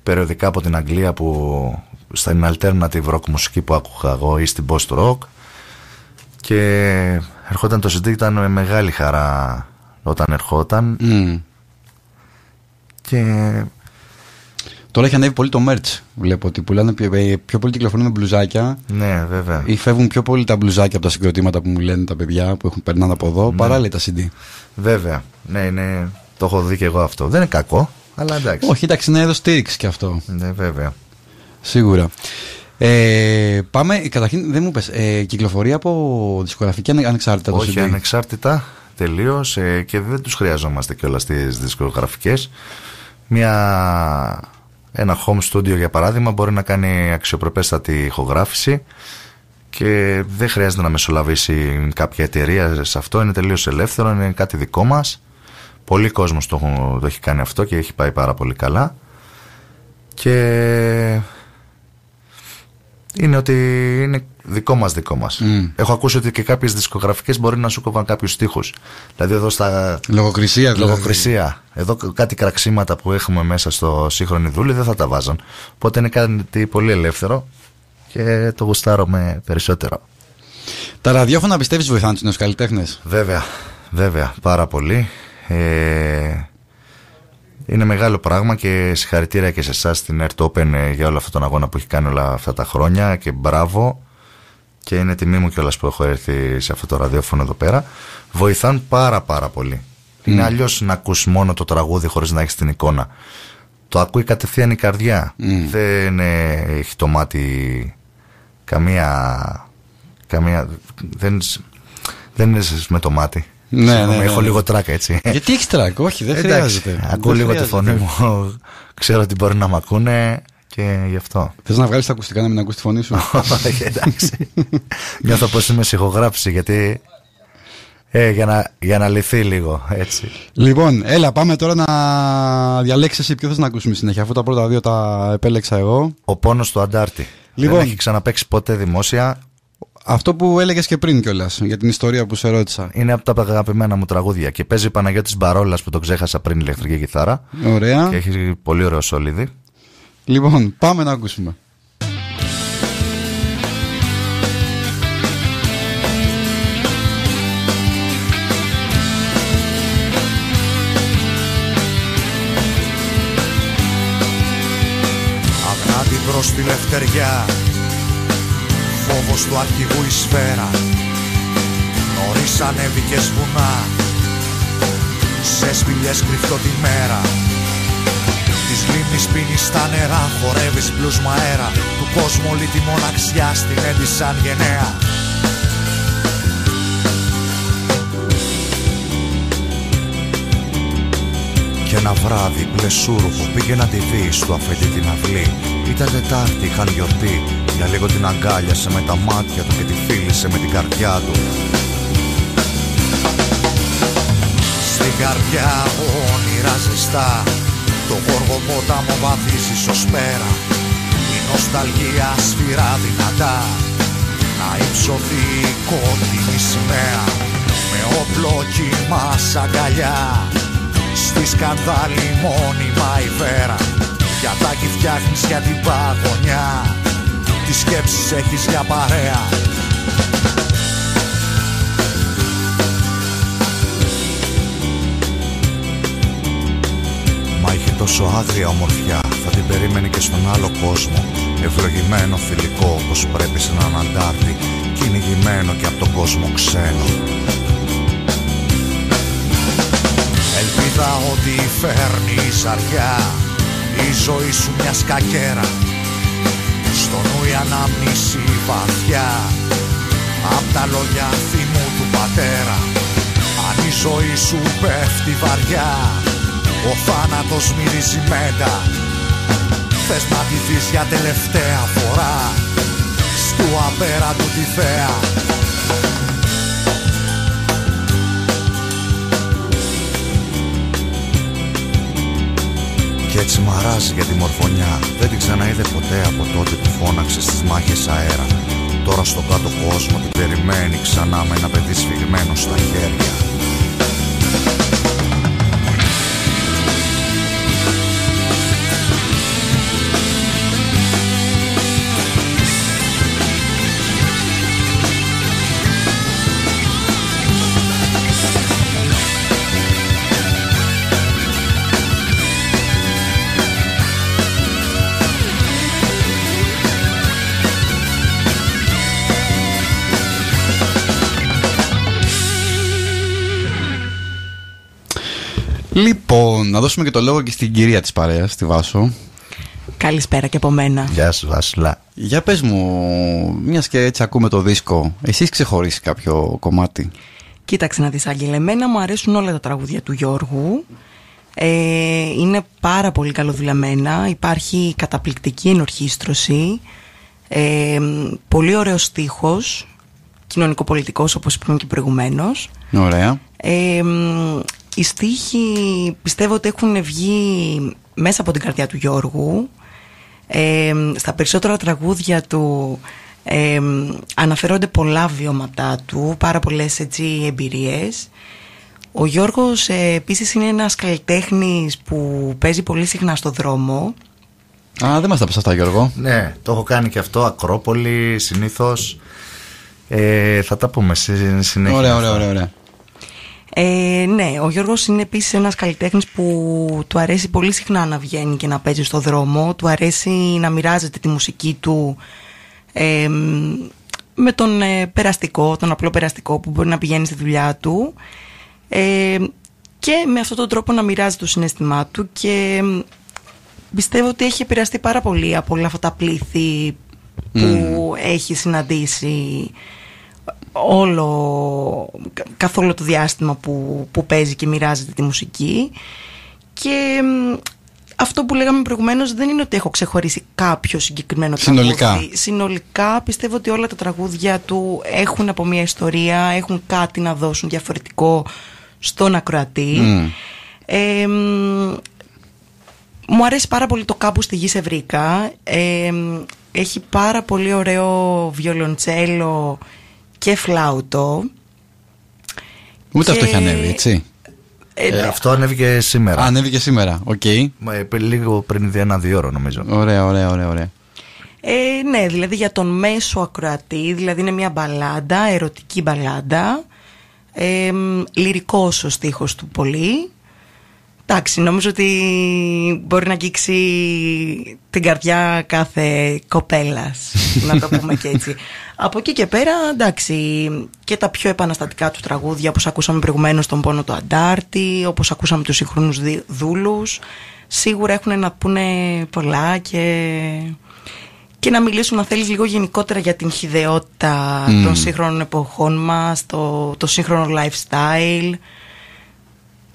περιοδικά από την Αγγλία που στην alternative rock μουσική που άκουγα εγώ ή στην post rock και ερχόταν το CD ήταν με μεγάλη χαρά όταν ερχόταν Μμ. Και Τώρα έχει ανέβει πολύ το merch. Βλέπω ότι πουλάνε πιο, ε, πιο πολύ κυκλοφορούν με μπλουζάκια ναι βέβαια ή φεύγουν πιο πολύ τα μπλουζάκια από τα συγκροτήματα που μου λένε τα παιδιά που έχουν περνάνε από εδώ παρά λέει τα CD. βέβαια ναι, ναι, το έχω δει και εγώ αυτό δεν είναι κακό αλλά εντάξει Όχι, εντάξει, είναι εδώ στήριξη και αυτό. ναι βέβαια Σίγουρα. Ε, πάμε, καταρχήν δεν μου πες, ε, κυκλοφορεί από δισκογραφική ανε- ανεξάρτητα το Όχι CD. ανεξάρτητα τελείως και δεν τους χρειαζόμαστε κιόλας τις δισκογραφικές. Μια, ένα home studio για παράδειγμα μπορεί να κάνει αξιοπρεπέστατη ηχογράφηση και δεν χρειάζεται να μεσολαβήσει κάποια εταιρεία σε αυτό, είναι τελείως ελεύθερο, είναι κάτι δικό μας. Πολλοί κόσμος το, έχουν- το έχει κάνει αυτό και έχει πάει πάρα πολύ καλά. Και είναι ότι είναι δικό μας δικό μας. Μμ. Έχω ακούσει ότι και κάποιες δισκογραφικές μπορεί να σου κόβαν κάποιους στίχους. Δηλαδή εδώ στα Λογοκρισία δηλαδή. λογοκρισία. Εδώ κάτι κραξίματα που έχουμε μέσα στο σύγχρονη δούλη δεν θα τα βάζαν. Οπότε είναι κάτι πολύ ελεύθερο και το γουστάρομαι περισσότερο. Τα ραδιόφωνα πιστεύεις βοηθάνε τους νέους καλλιτέχνες. Βέβαια, βέβαια, πάρα πολύ. Ε, είναι μεγάλο πράγμα και συγχαρητήρια και σε εσάς στην Earth Open ε, για όλο αυτόν τον αγώνα που έχει κάνει όλα αυτά τα χρόνια και μπράβο. Και είναι τιμή μου κιόλας που έχω έρθει σε αυτό το ραδιόφωνο εδώ πέρα. Βοηθάν πάρα πάρα πολύ. Είναι αλλιώς να ακούς μόνο το τραγούδι χωρίς να έχεις την εικόνα. Το ακούει κατευθείαν η καρδιά. Μμ. Δεν ε, έχει το μάτι καμία... καμία δεν, σ- δεν είναι σ- με το μάτι. Ναι, Συγγνώμη, ναι, Έχω ναι. λίγο τράκα έτσι. Γιατί έχεις τρακ, όχι δεν Εντάξει, χρειάζεται. Ακούω Δεν λίγο τη χρειάζεται. φωνή μου. Ξέρω ότι μπορεί να μ' ακούνε και γι' αυτό. Θες να βγάλεις τα ακουστικά να μην ακούς τη φωνή σου; Όχι, εντάξει. Νιώθω πως είμαι σιγογράψη γιατί. Ε, για, να, για να λυθεί λίγο έτσι. λοιπόν, έλα πάμε τώρα να διαλέξεις εσύ ποιο θες να ακούσουμε συνέχεια αφού τα πρώτα δύο τα επέλεξα εγώ. Ο πόνος του Αντάρτη. Λοιπόν. Δεν έχει ξαναπέξει ποτέ δημόσια. Αυτό που έλεγες και πριν κιόλας για την ιστορία που σε ρώτησα. Είναι από τα αγαπημένα μου τραγούδια και παίζει Παναγιώτης Μπαρόλας που το ξέχασα πριν ηλεκτρική κιθάρα. Ωραία. Και έχει πολύ ωραίο σόλιδι. Λοιπόν, πάμε να ακούσουμε. Αγάπη προς τη Φόβος του αρχηγού η σφαίρα. Νωρίς ανέβηκες βουνά Σε σπηλιές κρυφτό τη μέρα. Της λίμνης πίνεις τα νερά Χορεύεις πλούσμα αέρα Του κόσμου όλη τη μοναξιά Στην έντυσαν γενναία Και ένα βράδυ πλεσούρουπο πήγε να τη δει στο αφεντή την αυλή. Ήταν Τετάρτη, είχαν γιορτή. Για λίγο την αγκάλιασε με τα μάτια του και τη φίλησε με την καρδιά του. Στην καρδιά όνειρα ζεστά. Το γόργο ποτάμο βαδίζει ως πέρα. Η νοσταλγία σφυρά δυνατά. Να υψωθεί η κόκκινη σημαία. Με όπλο κύμα αγκαλιά Στη σκανδάλη μόνιμα η βέρα. Για τάκι φτιάχνεις για την παγωνιά. Τις σκέψεις έχεις για παρέα. Μα είχε τόσο άγρια ομορφιά Θα την περίμενε και στον άλλο κόσμο. Ευλογημένο φιλικό όπως πρέπει σε έναν αντάρτη Κυνηγημένο και από τον κόσμο ξένο Ελπίδα ότι φέρνει η ζαριά Η ζωή σου μια σκακέρα. Στο νου η ανάμνηση βαθιά Απ' τα λόγια θυμού του πατέρα. Αν η ζωή σου πέφτει βαριά Ο θάνατος μυρίζει μέντα. Θες να τη δεις για τελευταία φορά Στου απέραντου τη θέα Κι έτσι μαράζει για τη μορφωνιά. Δεν την ξαναείδε ποτέ από τότε που φώναξε στις μάχες αέρα. Τώρα στον κάτω κόσμο την περιμένει ξανά με ένα παιδί σφιγμένο στα χέρια Λοιπόν, να δώσουμε και το λόγο και στην κυρία της παρέας, τη Βάσο. Καλησπέρα και από μένα. Γεια σου Βασιλά Για πες μου, μιας και έτσι ακούμε το δίσκο, εσείς ξεχωρίσει κάποιο κομμάτι; Κοίταξε να δεις Άγγελε, εμένα μου αρέσουν όλα τα τραγούδια του Γιώργου. Ε, είναι πάρα πολύ καλοδουλαμένα, υπάρχει καταπληκτική ενορχίστρωση, ε, πολύ ωραίος στίχος, κοινωνικοπολιτικός όπως είπαμε και προηγουμένως. Ωραία. Ε, μ, οι στίχοι πιστεύω ότι έχουν βγει μέσα από την καρδιά του Γιώργου. Ε, στα περισσότερα τραγούδια του ε, αναφέρονται πολλά βιώματά του, πάρα πολλές έτσι, εμπειρίες. Ο Γιώργος ε, επίσης είναι ένας καλλιτέχνης που παίζει πολύ συχνά στο δρόμο. Α, δεν μας τα πες αυτά Γιώργο. Ναι, το έχω κάνει και αυτό, Ακρόπολη συνήθως ε, Θα τα πούμε στη συνέχεια Ωραία, ωραία, ωραία, ωραία. Ε, ναι, ο Γιώργος είναι επίσης ένας καλλιτέχνης που του αρέσει πολύ συχνά να βγαίνει και να παίζει στο δρόμο. Του αρέσει να μοιράζεται τη μουσική του ε, με τον ε, περαστικό, τον απλό περαστικό που μπορεί να πηγαίνει στη δουλειά του ε, και με αυτόν τον τρόπο να μοιράζει το συναίσθημά του και πιστεύω ότι έχει επηρεαστεί πάρα πολύ από όλα αυτά τα πλήθη που έχει συναντήσει όλο, κα- καθ' όλο το διάστημα που, που παίζει και μοιράζεται τη μουσική και μ, αυτό που λέγαμε προηγουμένως δεν είναι ότι έχω ξεχωρίσει κάποιο συγκεκριμένο Συνολικά. τραγούδι. Συνολικά πιστεύω ότι όλα τα τραγούδια του έχουν από μια ιστορία, έχουν κάτι να δώσουν διαφορετικό στον ακροατή. Μμ. Ε, μ, μου αρέσει πάρα πολύ το κάπου στη γη σε βρήκα. Ε, μ, έχει πάρα πολύ ωραίο βιολοντσέλο και φλάουτο. Ούτε Και- αυτό έχει ανέβει, έτσι; Ε, Ε, αυτό ανέβηκε σήμερα Α, ανέβηκε σήμερα, οκ. Μα, ε, πριν- Λίγο πριν ένα-δύο ώρα νομίζω Ωραία, ωραία, ωραία, ωραία. Ε, ναι, δηλαδή για τον μέσο ακροατή, δηλαδή είναι μια μπαλάντα, ερωτική μπαλάντα, ε, μ, λυρικός ο στίχος του πολύ, Εντάξει, νομίζω ότι μπορεί να αγγίξει την καρδιά κάθε κοπέλας, να το πούμε και έτσι. Από εκεί και πέρα, εντάξει, και τα πιο επαναστατικά του τραγούδια, όπως ακούσαμε προηγουμένως τον πόνο του Αντάρτη, όπως ακούσαμε τους συγχρόνους δούλους, σίγουρα έχουν να πούνε πολλά και, και να μιλήσουν, να θέλεις, λίγο γενικότερα για την χιδεότητα των σύγχρονων εποχών μας, το, το σύγχρονο lifestyle.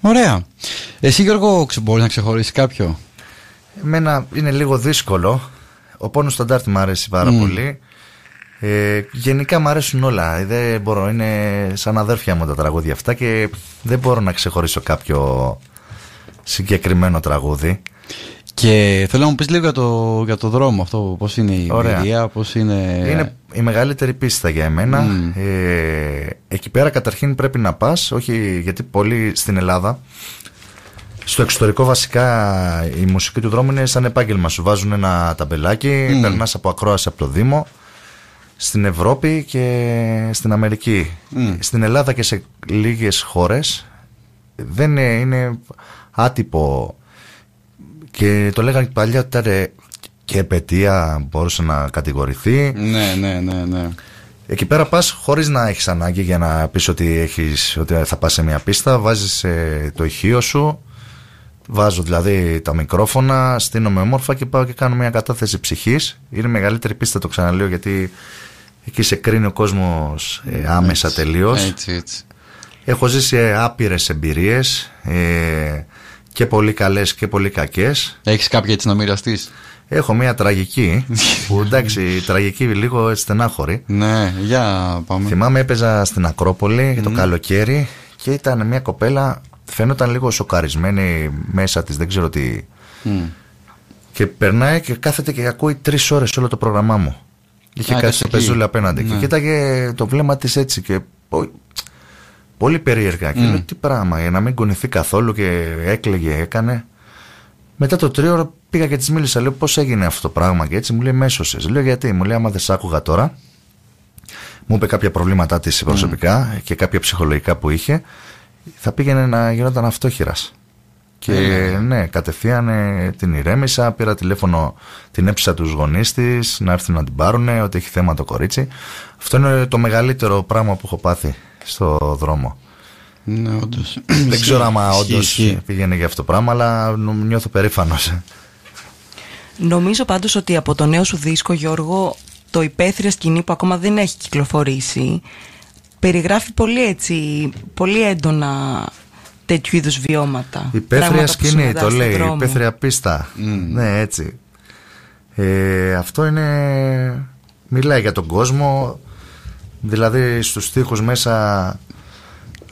Ωραία. Εσύ Γιώργο μπορείς να ξεχωρίσεις κάποιο; Εμένα είναι λίγο δύσκολο. Ο πόνος του Αντάρτη μου αρέσει πάρα πολύ. Ε, γενικά μου αρέσουν όλα. Δεν μπορώ, είναι σαν αδέρφια μου τα τραγούδια αυτά και δεν μπορώ να ξεχωρίσω κάποιο συγκεκριμένο τραγούδι. Και θέλω να μου πεις λίγο για το, για το δρόμο αυτό, πώς είναι η εμπειρία, πώς είναι... Είναι η μεγαλύτερη πίστα για εμένα. Ε, εκεί πέρα καταρχήν πρέπει να πας, όχι γιατί πολύ στην Ελλάδα, στο εξωτερικό βασικά η μουσική του δρόμου είναι σαν επάγγελμα. Σου βάζουν ένα ταμπελάκι, mm. περνάς από ακρόαση από το Δήμο, στην Ευρώπη και στην Αμερική. Στην Ελλάδα και σε λίγες χώρες δεν είναι, είναι άτυπο και το λέγανε παλιά ότι ήταν και επαιτία μπορούσε να κατηγορηθεί. Ναι, ναι, ναι, ναι. Εκεί πέρα πας χωρίς να έχεις ανάγκη για να πεις ότι, έχεις, ότι θα πας σε μια πίστα, βάζεις ε, το ηχείο σου, βάζω δηλαδή τα μικρόφωνα, στείνομαι όμορφα και πάω και κάνω μια κατάθεση ψυχής. Είναι μεγαλύτερη πίστα το ξαναλέω γιατί εκεί σε κρίνει ο κόσμος ε, άμεσα τελείως. Έτσι, έτσι. Έχω ζήσει ε, άπειρες εμπειρίες. Ε, και πολύ καλές και πολύ κακές. Έχεις κάποια έτσι να μοιραστεί. Έχω μια τραγική, που εντάξει, τραγική λίγο στενάχωρη. Ναι, για πάμε. Θυμάμαι έπαιζα στην Ακρόπολη το καλοκαίρι και ήταν μια κοπέλα, φαίνονταν λίγο σοκαρισμένη μέσα της, δεν ξέρω τι. Και περνάει και κάθεται και ακούει τρεις ώρες όλο το πρόγραμμά μου. Είχε κάτι στο πεζούλι απέναντι ναι. και κοίταγε το βλέμμα της έτσι και Πολύ περίεργα. Και λέω τι πράγμα, για να μην κουνηθεί καθόλου και έκλαιγε, έκανε. Μετά το τρίωρο πήγα και της μίλησα. Λέω πώς έγινε αυτό το πράγμα και έτσι μου λέει μέσωσες. Λέω γιατί, μου λέει άμα δεν σ' άκουγα τώρα. Μου είπε κάποια προβλήματά της προσωπικά και κάποια ψυχολογικά που είχε. Θα πήγαινε να γινόταν αυτόχειρας. Και ναι, κατευθείαν ε, την ηρέμησα, πήρα τηλέφωνο, την έψησα τους γονείς της να έρθουν να την πάρουν, ότι έχει θέμα το κορίτσι. Αυτό είναι το μεγαλύτερο πράγμα που έχω πάθει στο δρόμο. Ναι, όντως. Δεν ξέρω άμα όντως πήγαινε για αυτό το πράγμα, αλλά νιώθω περήφανος. Νομίζω πάντως ότι από το νέο σου δίσκο, Γιώργο, το υπαίθρια σκηνή που ακόμα δεν έχει κυκλοφορήσει, περιγράφει πολύ έτσι, πολύ έντονα τέτοιου είδους βιώματα. Υπαίθρια σκηνή, το λέει, υπαίθρια πίστα. Ναι, έτσι. Ε, αυτό είναι... Μιλάει για τον κόσμο, Δηλαδή στους στίχους μέσα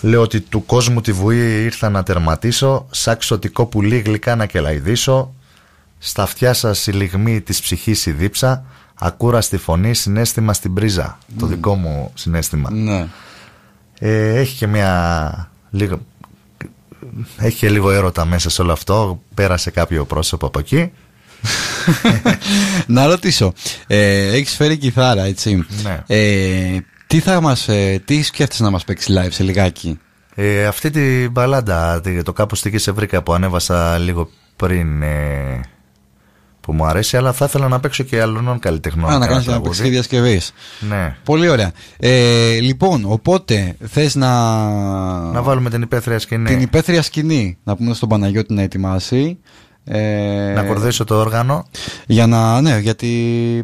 λέω ότι του κόσμου τη βουή ήρθα να τερματίσω Σαν ξωτικό πουλί γλυκά να κελαϊδίσω Στα αυτιά σας η λιγμή της ψυχής η δίψα Ακούραστη φωνή, συνέστημα στην πρίζα Το δικό μου συνέστημα ναι. ε, Έχει και μια λίγο, Έχει και λίγο έρωτα μέσα σε όλο αυτό Πέρασε κάποιο πρόσωπο από εκεί να ρωτήσω, ε, έχεις φέρει κιθάρα έτσι ναι. ε, τι θα μας, ε, τι σκέφτεσαι να μας παίξεις live σε λιγάκι; Ε, αυτή την μπαλάντα, το κάπου στη σε βρήκα που ανέβασα λίγο πριν ε, που μου αρέσει, αλλά θα ήθελα να παίξω και άλλων καλλιτεχνών. Α, να κάνεις ένα παίξεις διασκευή. Ναι. Πολύ ωραία. Ε, λοιπόν, οπότε θες να... Να βάλουμε την υπαίθρια σκηνή. Την υπαίθρια σκηνή. Να πούμε στον Παναγιώτη να ετοιμάσει. Ε, να κορδίσω το όργανο. Για να, ναι, γιατί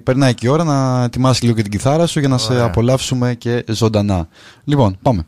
περνάει και η ώρα να ετοιμάσει λίγο και την κιθάρα σου για να σε απολαύσουμε και ζωντανά. Λοιπόν, πάμε.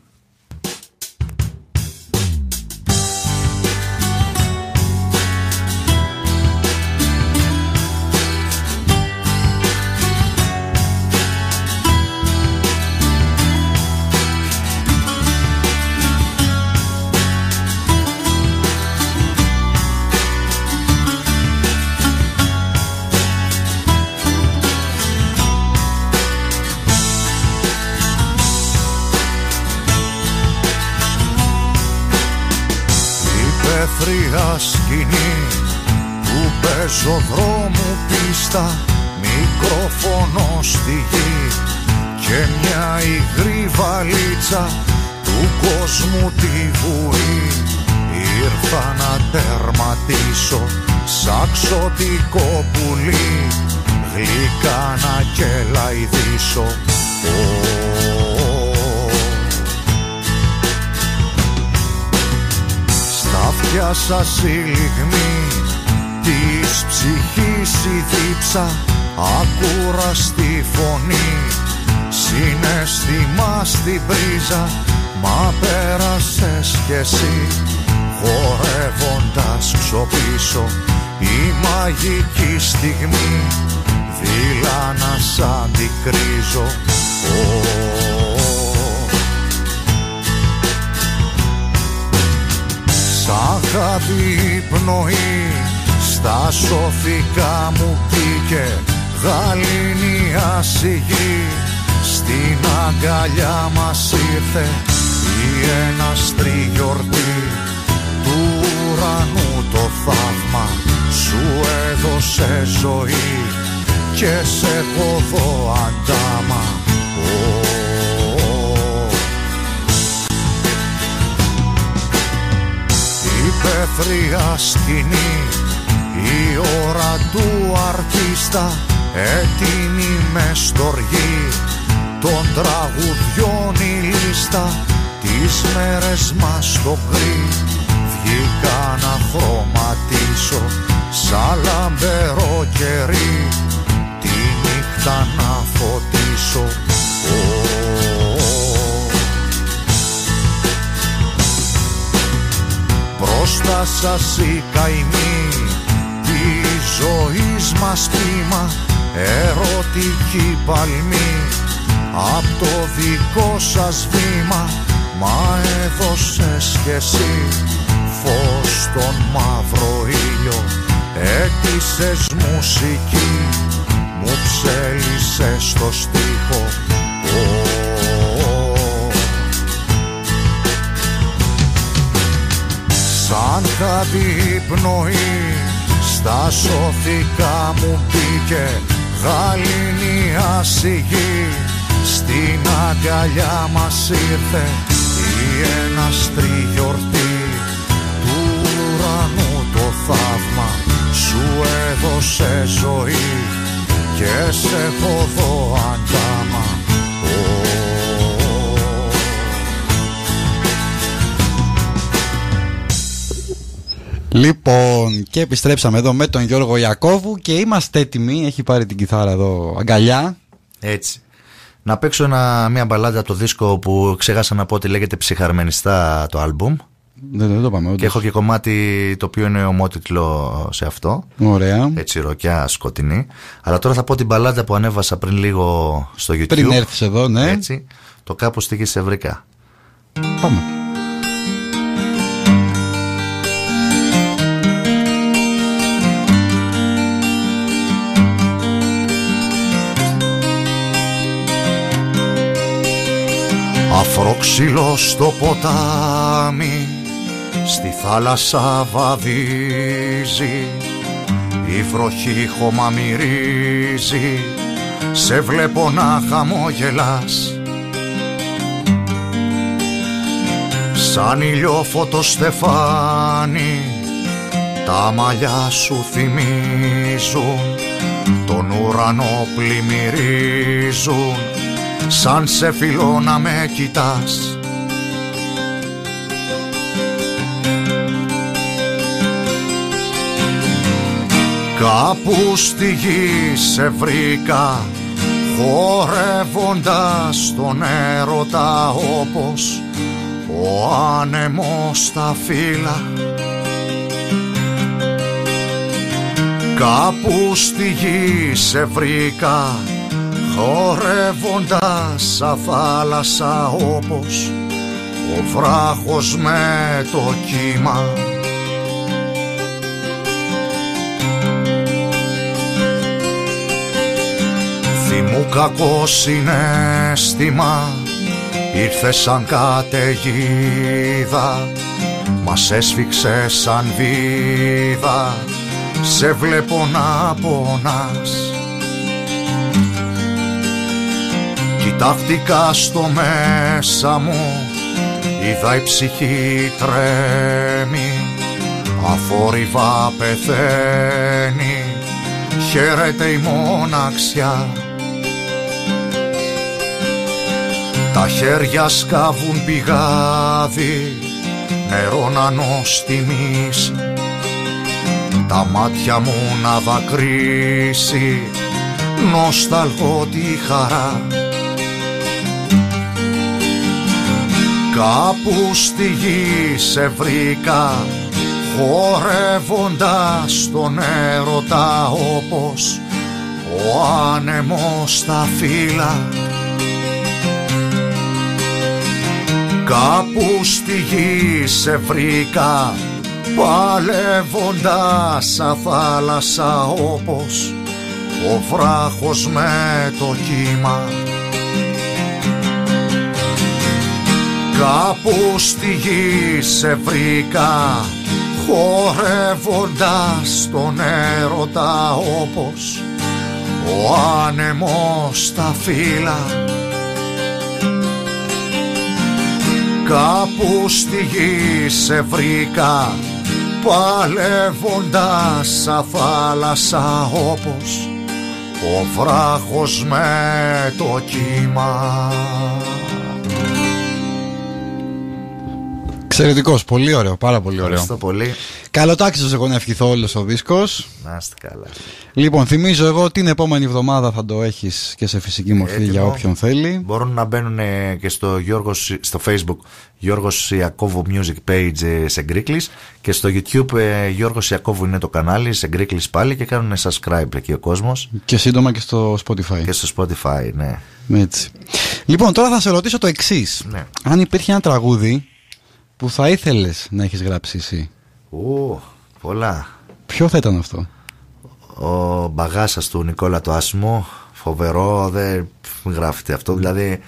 Χορεύοντας ξοπίσω η μαγική στιγμή δίλα να σ' αντικρίζω. Σαν χαδί πνοή στα σοφικά μου πήκε γαλήνη ασυγή. Στην αγκαλιά μας ήρθε η έναστρη γιορτή του ουρανού το θαύμα σου έδωσε ζωή και σε έχω δω αντάμα Η πεθρία σκηνή η ώρα του αρτίστα έτοιμη με στοργή των τραγουδιών η λίστα τις μέρες μας στο γκρι βγήκα να χρωματίσω σαν λαμπερό κερί. Τη νύχτα να φωτίσω. Μπροστά σας η καημή τη ζωής μας πείμα ερωτική παλμή. Απ' το δικό σας βήμα Μα έδωσες κι εσύ Φως στον μαύρο ήλιο. Έκλεισες μουσική Μου ψέλισες στο στίχο. Σαν κάτι πνοή Στα σωθικά μου μπήκε Γαλήνη ασυγή. Στην αγκαλιά μας ήρθε η έναστρη γιορτή του ουρανού το θαύμα σου έδωσε ζωή και σε έχω δω αντάμα Λοιπόν, και επιστρέψαμε εδώ με τον Γιώργο Ιακώβου και είμαστε έτοιμοι. Έχει πάρει την κιθάρα εδώ αγκαλιά. Έτσι. Να παίξω ένα, μια μπαλάντα από το δίσκο που ξέχασα να πω ότι λέγεται Ψυχαρμενιστά το άλμπουμ. Δεν, δεν το πάμε. Όντως. Και έχω και κομμάτι το οποίο είναι ομότιτλο σε αυτό. Ωραία. Έτσι ροκιά σκοτεινή. Αλλά τώρα θα πω την μπαλάντα που ανέβασα πριν λίγο στο YouTube. Πριν έρθεις εδώ, ναι. Έτσι. Το κάπου στίγει σε βρήκα. Πάμε. Αφρόξυλο στο ποτάμι στη θάλασσα βαδίζει η βροχή χώμα μυρίζει. Σε βλέπω να χαμόγελας. Σαν ηλιόφωτο στεφάνι τα μαλλιά σου θυμίζουν. Τον ουρανό πλημμυρίζουν. Σαν σε φιλώ να με κοιτάς Κάπου στη γη σε βρήκα χορεύοντας τον έρωτα όπως ο άνεμος στα φύλλα. Κάπου στη γη σε βρήκα χορεύοντας σαν θάλασσα όπως ο βράχος με το κύμα Θυμού κακό συνέστημα. Ήρθε σαν καταιγίδα μας έσφιξε σαν βίδα. Σε βλέπω να πονάς. Κοιτάχτηκα στο μέσα μου Είδα η ψυχή τρέμει. Αθόρυβα πεθαίνει Χαίρεται η μοναξιά Τα χέρια σκάβουν πηγάδι Νερό να νοστιμήσει Τα μάτια μου να δακρύσει Νοσταλγώ τη χαρά. Κάπου στη γη σε βρήκα χορεύοντας τον έρωτα όπως ο άνεμος στα φύλλα Κάπου στη γη σε βρήκα παλεύοντας σαν θάλασσα όπως ο βράχος με το κύμα. Κάπου στη γη σε βρήκα χορεύοντας τον έρωτα όπως ο άνεμος στα φύλλα Κάπου στη γη σε βρήκα παλεύοντας σαν θάλασσα όπως ο βράχος με το κύμα Εξαιρετικός, πολύ ωραίο, πάρα πολύ ωραίο. Ευχαριστώ πολύ. Καλοτάξιο εγώ να ευχηθώ όλος ο δίσκος. Να είστε καλά. Λοιπόν, θυμίζω εγώ την επόμενη εβδομάδα θα το έχεις και σε φυσική μορφή Έτοιμο. για όποιον θέλει. Μπορούν να μπαίνουν ε, και στο, Γιώργος, στο facebook Γιώργος Ιακώβου Music Page ε, σε Γκρίκλης και στο YouTube ε, Γιώργος Ιακώβου είναι το κανάλι σε Γκρίκλης πάλι και κάνουν subscribe εκεί ο κόσμος Και σύντομα και στο Spotify. και στο Spotify ναι. Έτσι. Λοιπόν, τώρα θα σε ρωτήσω το εξής. Ναι. Αν υπήρχε ένα τραγούδι που θα ήθελες να έχεις γράψει εσύ, Ου, πολλά. ποιο θα ήταν αυτό; Ο μπαγάσας του Νικόλα το Άσμο φοβερό δεν γράφεται αυτό δηλαδή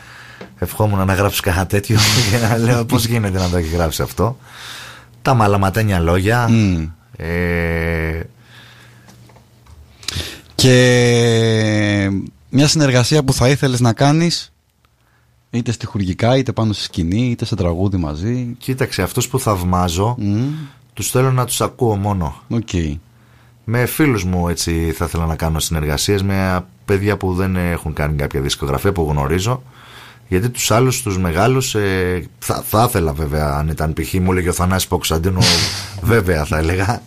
ευχόμουν να γράψει κανένα τέτοιο και να λέω πως γίνεται να το έχει γράψει αυτό τα μαλαματένια λόγια Μμ. ε, Και μια συνεργασία που θα ήθελες να κάνεις; Είτε στιχουργικά, είτε πάνω στη σκηνή, είτε σε τραγούδι μαζί. κοίταξε αυτούς που θαυμάζω Μμ, τους θέλω να τους ακούω μόνο. Οκ. με φίλους μου έτσι θα ήθελα να κάνω συνεργασίες με παιδιά που δεν έχουν κάνει κάποια δισκογραφία που γνωρίζω. Γιατί τους άλλους τους μεγάλους ε, θα, θα ήθελα βέβαια αν ήταν π.χ. μου έλεγε ο Θανάσης Παπακωνσταντίνου βέβαια θα έλεγα.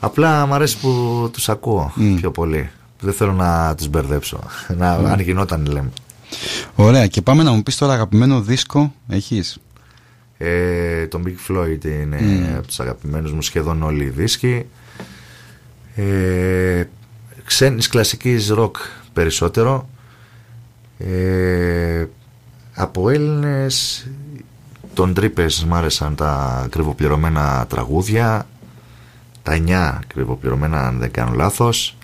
Απλά μου αρέσει που τους ακούω πιο πολύ. Δεν θέλω να τους μπερδέψω. Να, αν γινόταν λέμε Ωραία, και πάμε να μου πεις τώρα αγαπημένο δίσκο έχεις; Ε, το Big Floyd είναι από τους αγαπημένους μου σχεδόν όλοι οι δίσκοι. Ε, ξένης κλασικής ροκ περισσότερο. Ε, από Έλληνες τον Τρύπες μ' άρεσαν τα ακριβοπληρωμένα τραγούδια τα 9 ακριβοπληρωμένα αν δεν κάνω λάθος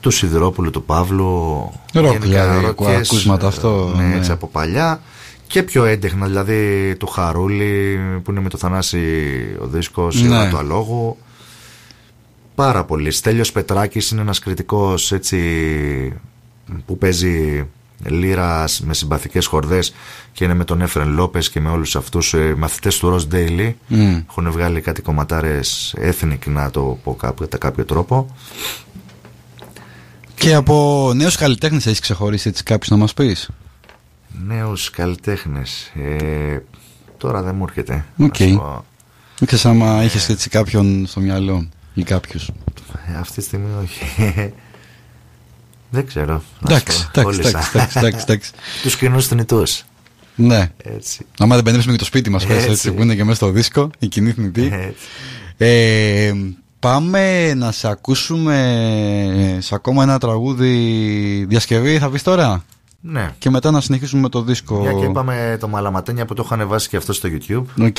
του Σιδηρόπουλου του Παύλου Ροκ, γενικά δηλαδή, ροκές, ακούσματα αυτό, ναι, ναι. έτσι από παλιά και πιο έντεχνα δηλαδή του Χαρούλη που είναι με το Θανάση ο δίσκος Ναι. ναι. του Αλόγου πάρα πολύ Στέλιος Πετράκης είναι ένας κριτικός έτσι που παίζει λύρες με συμπαθητικές χορδές και είναι με τον Έφρεν Λόπες και με όλους αυτούς ε, μαθητές του Ross Daly Μμ. έχουν βγάλει κάτι κομματάρες ethnic να το πω κάποιο, κατά κάποιο τρόπο Και από νέους καλλιτέχνες έχεις ξεχωρίσει έτσι κάποιους να μας πεις; νέους καλλιτέχνες ε, τώρα δεν μου έρχεται να Οκ. σου πω. Δεν ξέρεις άμα είχες έτσι κάποιον στο μυαλό ή κάποιους; Ε, αυτή τη στιγμή όχι δεν ξέρω να σου Εντάξει, πω. εντάξει, Όλοι εντάξει, σαν- εντάξει, εντάξει, εντάξει. τους κοινούς θνητούς Ναι. έτσι Άμα δεν μπερδέψουμε και το σπίτι μας πες, Έτσι. έτσι, που είναι και μέσα στο δίσκο, η κοινή θνητή. Έτσι. Ε, πάμε να σε ακούσουμε σε ακόμα ένα τραγούδι διασκευή, θα πεις τώρα; ναι Και μετά να συνεχίσουμε με το δίσκο. μια και είπαμε το Μαλαματένια που το έχω ανεβάσει και αυτό στο YouTube OK.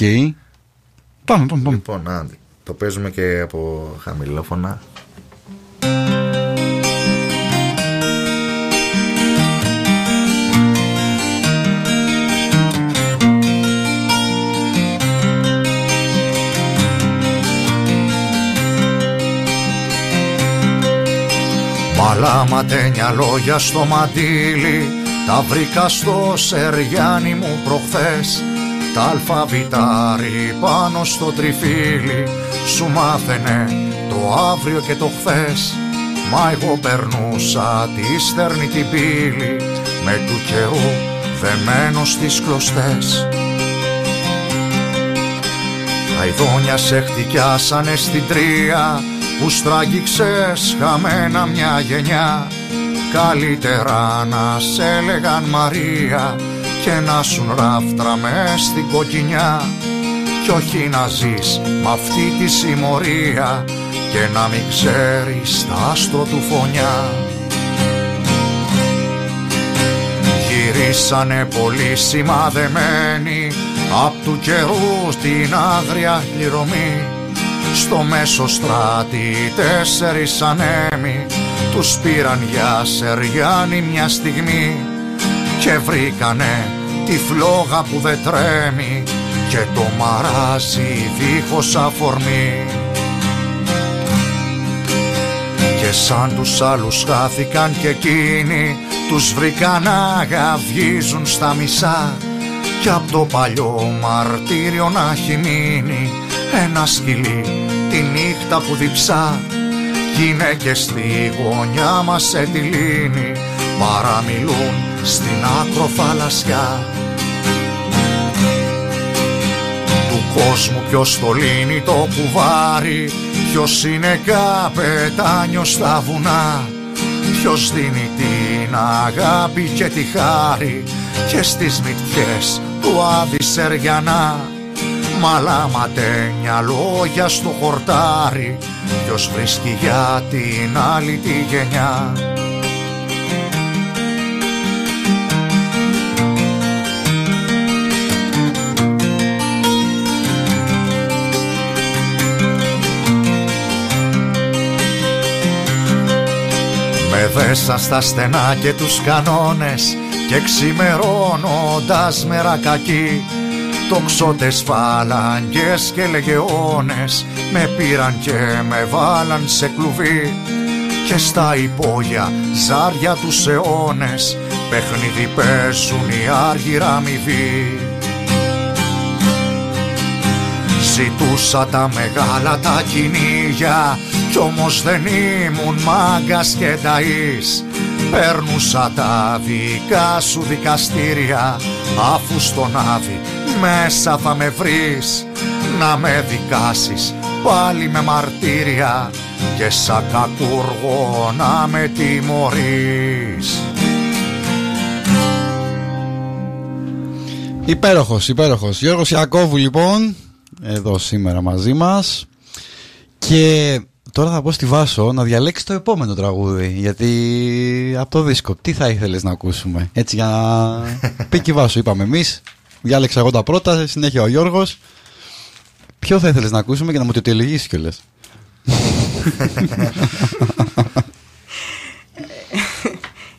Πάμε, πάμε, πάμε. Λοιπόν, άντε. το παίζουμε και από χαμηλόφωνα. Μαλάματένια λόγια στο μαντίλι Τα βρήκα στο Σεριάνι μου προχθές. Τα αλφαβητάρι πάνω στο τριφύλι σου μάθαινε το αύριο και το χθες. Μα εγώ περνούσα τη στερνή την πύλη με του καιρού δεμένο στις κλωστές. Αιδόνια σε χτυκιάσανε στην τρία που στράγγιξες χαμένα μια γενιά. Καλύτερα να σε έλεγαν Μαρία και να σου ράφτρα μες στην κοκκινιά. Κι όχι να ζεις μ' αυτή τη συμμορία και να μην ξέρεις τα άστρο του φωνιά. Γυρίσανε πολύ σημαδεμένοι απ' του καιρού την άγρια πληρωμή στο μέσο στράτη τέσσερις ανέμοι τους πήραν για σεριάνι μια στιγμή και βρήκανε τη φλόγα που δεν τρέμει και το μαράζι δίχως αφορμή. Και σαν τους άλλους χάθηκαν και εκείνοι τους βρήκαν να γαβγίζουν στα μισά. Κι απ' το παλιό μαρτύριο να έχει μείνει ένα σκυλί τη νύχτα που διψά. Γυναίκες στη γωνιά μας σε τη λύνη παραμιλούν στην άκρο θαλασσιά. Του κόσμου ποιος το λύνει το κουβάρι ποιος είναι καπετάνιος στα βουνά. Ποιος δίνει την αγάπη και τη χάρη και στις μυτιές του Άδη μαλάματένια λόγια στο χορτάρι. Ποιος βρίσκει για την άλλη τη γενιά. Με δέσα στα στενά και τους κανόνες και ξημερώνοντας μερακακή τοξότες φάλαγγες και λεγεώνες με πήραν και με βάλαν σε κλουβί. Και στα υπόγεια ζάρια τους αιώνες παιχνίδι παίζουν οι άργυρα αμοιβοί Ζητούσα τα μεγάλα τα κυνήγια κι όμως δεν ήμουν μάγκας και ταΐς Παίρνουσα τα δικά σου δικαστήρια Αφού στον Άδη μέσα θα με βρεις Να με δικάσεις πάλι με μαρτύρια Και σαν κακούργο να με τιμωρείς Υπέροχος, υπέροχος Γιώργος Ιακώβου λοιπόν Εδώ σήμερα μαζί μας Και Τώρα θα πω στη Βάσο να διαλέξει το επόμενο τραγούδι. Γιατί από το δίσκο, τι θα ήθελες να ακούσουμε. Έτσι για να. πει και η Βάσο, είπαμε εμείς. Διάλεξα εγώ τα πρώτα, συνέχεια ο Γιώργος. Ποιο θα ήθελες να ακούσουμε και να μου το τελειώσει κιόλας;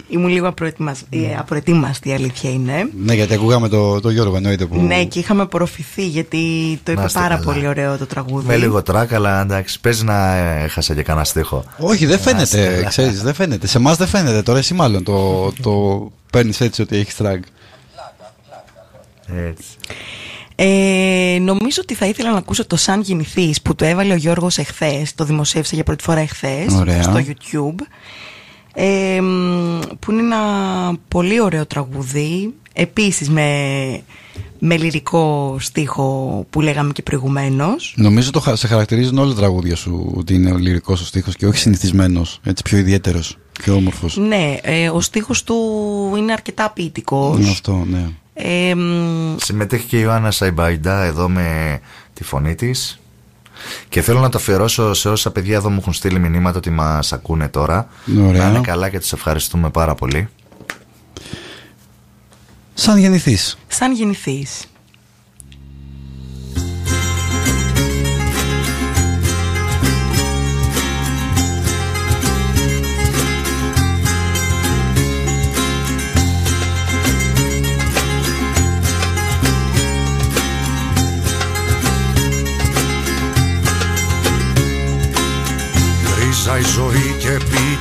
Ήμουν λίγο απροετοιμασ... ε, απροετοίμαστη, η αλήθεια είναι. Ναι, γιατί ακούγαμε το, το Γιώργο, εννοείται που. Ναι, και είχαμε απορροφηθεί γιατί το είπε πάρα καλά. πολύ ωραίο το τραγούδι. Με λίγο τρακ, αλλά εντάξει, παίζει να έχασα και κανένα στίχο. Όχι, δεν φαίνεται, ξέρεις, δεν φαίνεται. Σε εμάς δεν φαίνεται. Τώρα εσύ μάλλον το, το παίρνεις έτσι ότι έχεις τρακ. Έτσι. Ε, νομίζω ότι θα ήθελα να ακούσω το Σαν Γεννηθείς που το έβαλε ο Γιώργος εχθές, το δημοσίευσε για πρώτη φορά εχθές στο YouTube. Ε, που είναι ένα πολύ ωραίο τραγούδι επίσης με, με λυρικό στίχο που λέγαμε και προηγουμένως. Νομίζω το σε χαρακτηρίζουν όλα τα τραγούδια σου ότι είναι ο λυρικός ο στίχος και όχι συνηθισμένος, έτσι πιο ιδιαίτερος, πιο όμορφος. Ναι, ε, ο στίχος του είναι αρκετά ποιητικός. Είναι αυτό, ναι ε, Συμμετέχει και η Ιωάννα Σαϊμπαϊντά εδώ με τη φωνή της και θέλω να το αφιερώσω σε όσα παιδιά εδώ μου έχουν στείλει μηνύματα ότι μας ακούνε τώρα. Ωραία. Να είναι καλά και τους ευχαριστούμε πάρα πολύ. Σαν γεννηθείς. Σαν γεννηθείς.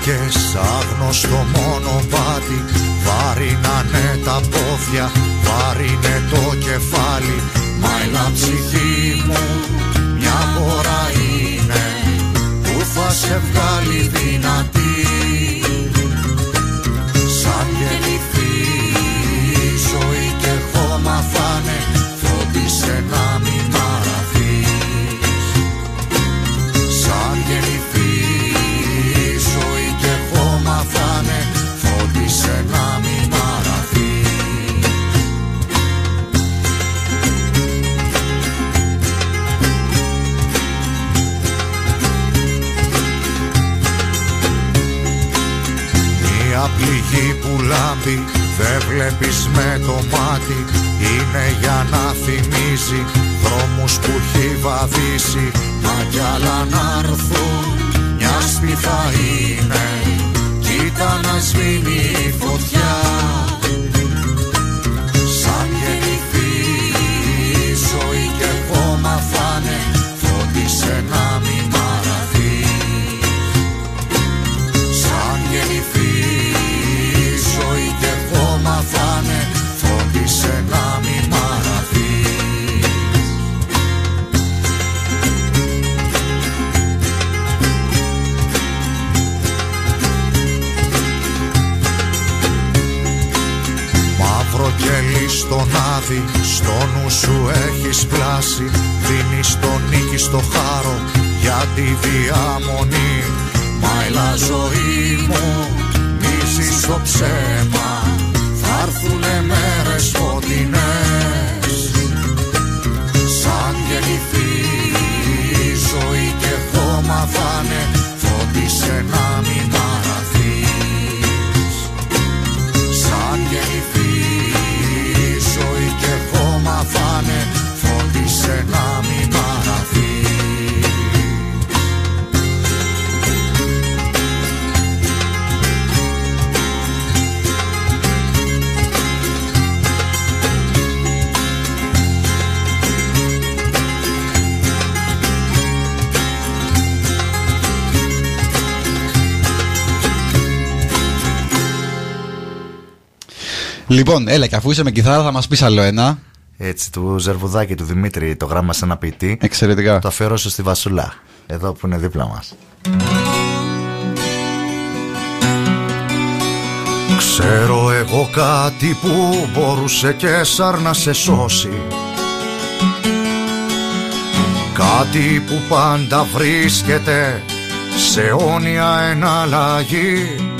Και πήγε σαν γνωστό μονοπάτι Βαρύνανε τα πόδια, βαρύνε το κεφάλι. Μα η ψυχή μου μια χώρα είναι Που θα σε βγάλει δυνατή λάμπει δεν βλέπεις με το μάτι. Είναι για να θυμίζει δρόμους που έχει βαδίσει. Μα κι άλλα να έρθουν μια σπίθα είναι. Κοίτα να σβήνει η φωτιά στον άδει, στο νου σου έχεις πλάσει. Δίνεις τον νίκη στο χάρο για τη διαμονή. Μα έλα ζωή μου, μη ζεις στο ψέμα. Θα έρθουνε μέρες φωτεινές. Σαν γεννηθεί η ζωή και χώμα φάνε Φρόντισε να μην Λοιπόν, έλα και αφού είσαι με κιθάρα θα μας πεις άλλο ένα. Έτσι, του Ζερβουδάκη, του Δημήτρη, το γράμμα σε ένα ποιητή. Εξαιρετικά. Το αφιερώσω στη Βασουλά, εδώ που είναι δίπλα μας. Ξέρω εγώ κάτι που μπορούσε και σαν να σε σώσει Κάτι που πάντα βρίσκεται σε αιώνια εναλλαγή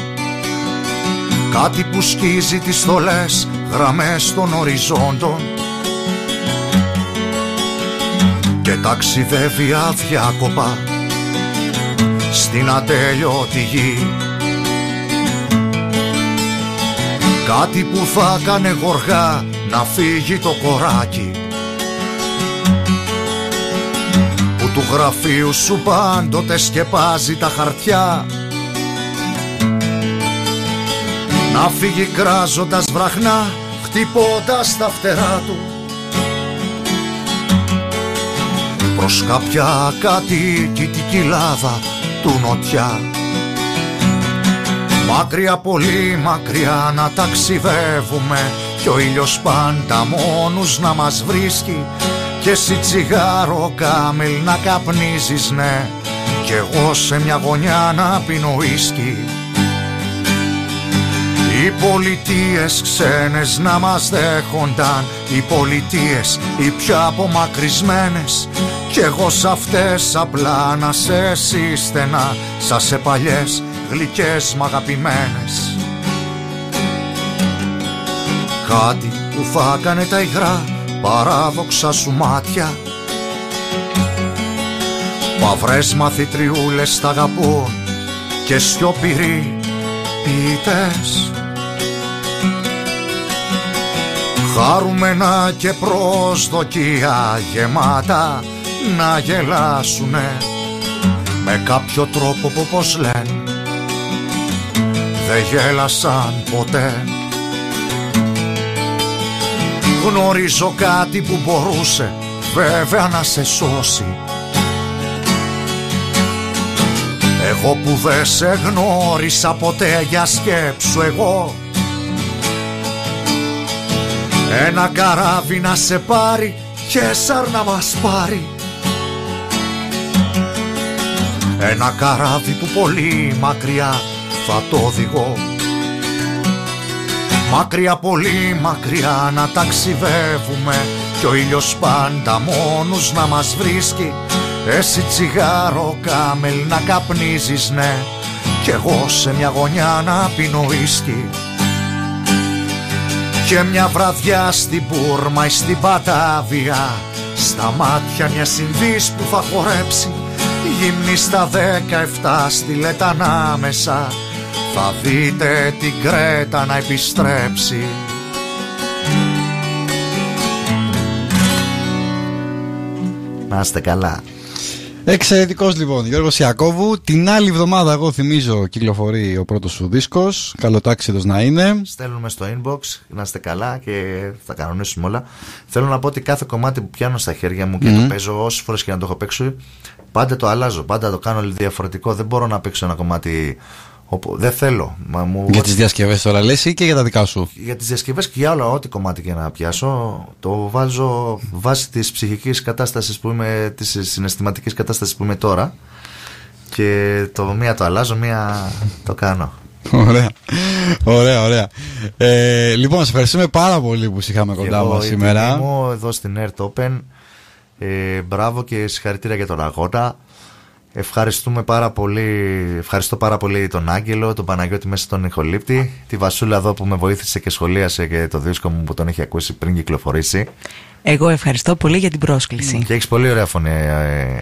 Κάτι που σκίζει τις στολές γραμμές των οριζόντων. Και ταξιδεύει αδιάκοπα στην ατέλειωτη γη. Κάτι που θα κάνε γοργά να φύγει το κοράκι. Που του γραφείου σου πάντοτε σκεπάζει τα χαρτιά Να φύγει κράζοντας βραχνά χτυπώντας τα φτερά του. Προς κάποια κατοικητική λάδα του νοτιά. Μακριά πολύ μακριά να ταξιδεύουμε Κι ο ήλιος πάντα μόνος να μας βρίσκει. Και εσύ τσιγάρο κάμελ να καπνίζεις ναι. Κι εγώ σε μια γωνιά να πίνω ίσκι οι πολιτείες ξένες να μας δέχονταν. Οι πολιτείες οι πιο απομακρυσμένες. Κι εγώ σ' αυτές απλά να σε σύστενα Σαν σε παλιές γλυκές μ' αγαπημένες. Κάτι που θα έκανε τα υγρά παράδοξα σου μάτια. Παυρές μαθητριούλες τα αγαπούν. Και σιωπηροί ποιητές Χαρούμενα και προσδοκία γεμάτα να γελάσουνε. Με κάποιο τρόπο που πως λένε δεν γέλασαν ποτέ. Γνωρίζω κάτι που μπορούσε βέβαια να σε σώσει. Εγώ που δεν σε γνώρισα ποτέ για σκέψου εγώ Ένα καράβι να σε πάρει και να μας πάρει. Ένα καράβι που πολύ μακριά θα το οδηγώ. Μακριά πολύ μακριά να ταξιδεύουμε Κι ο ήλιος πάντα μόνος να μας βρίσκει. Εσύ τσιγάρο κάμελ να καπνίζεις ναι. Κι εγώ σε μια γωνιά να πίνω ίσκι Και μια βραδιά στην Πούρμα ή στην Πατάβια Στα μάτια μια συνδύς που θα χορέψει Γυμνή στα δέκα στη λετανά μέσα θα δείτε την Κρέτα να επιστρέψει. Να είστε καλά Εξαιρετικός λοιπόν Γιώργος Ιακώβου. Την άλλη εβδομάδα, εγώ θυμίζω, κυκλοφορεί ο πρώτος σου δίσκος. Καλοτάξιδος να είναι. Στέλνουμε στο inbox να είστε καλά και θα κανονίσουμε όλα. Θέλω να πω ότι κάθε κομμάτι που πιάνω στα χέρια μου και το παίζω όσες φορές και να το έχω παίξει, πάντα το αλλάζω. Πάντα το κάνω διαφορετικό. Δεν μπορώ να παίξω ένα κομμάτι Οπό, δεν θέλω. Μα μου... Για τις διασκευές τώρα λες ή και για τα δικά σου; Για τις διασκευές και για όλα, ό,τι κομμάτι και να πιάσω, το βάζω βάσει της ψυχικής κατάστασης που είμαι, της συναισθηματικής κατάστασης που είμαι τώρα. Και το μία το αλλάζω, μία το κάνω. Ωραία, ωραία, ωραία. Ε, λοιπόν, σε ευχαριστούμε πάρα πολύ που είχαμε κοντά μας σήμερα. Είμαι εδώ στην Earth Open. Ε, μπράβο και συγχαρητήρια για τον αγώνα. Ευχαριστούμε πάρα πολύ, ευχαριστώ πάρα πολύ τον Άγγελο, τον Παναγιώτη μέσα στον Ιχολήπτη, τη Βασούλα εδώ που με βοήθησε και σχολίασε και το δίσκο μου που τον έχει ακούσει πριν κυκλοφορήσει. Εγώ ευχαριστώ πολύ για την πρόσκληση. Και έχεις πολύ ωραία φωνή ε,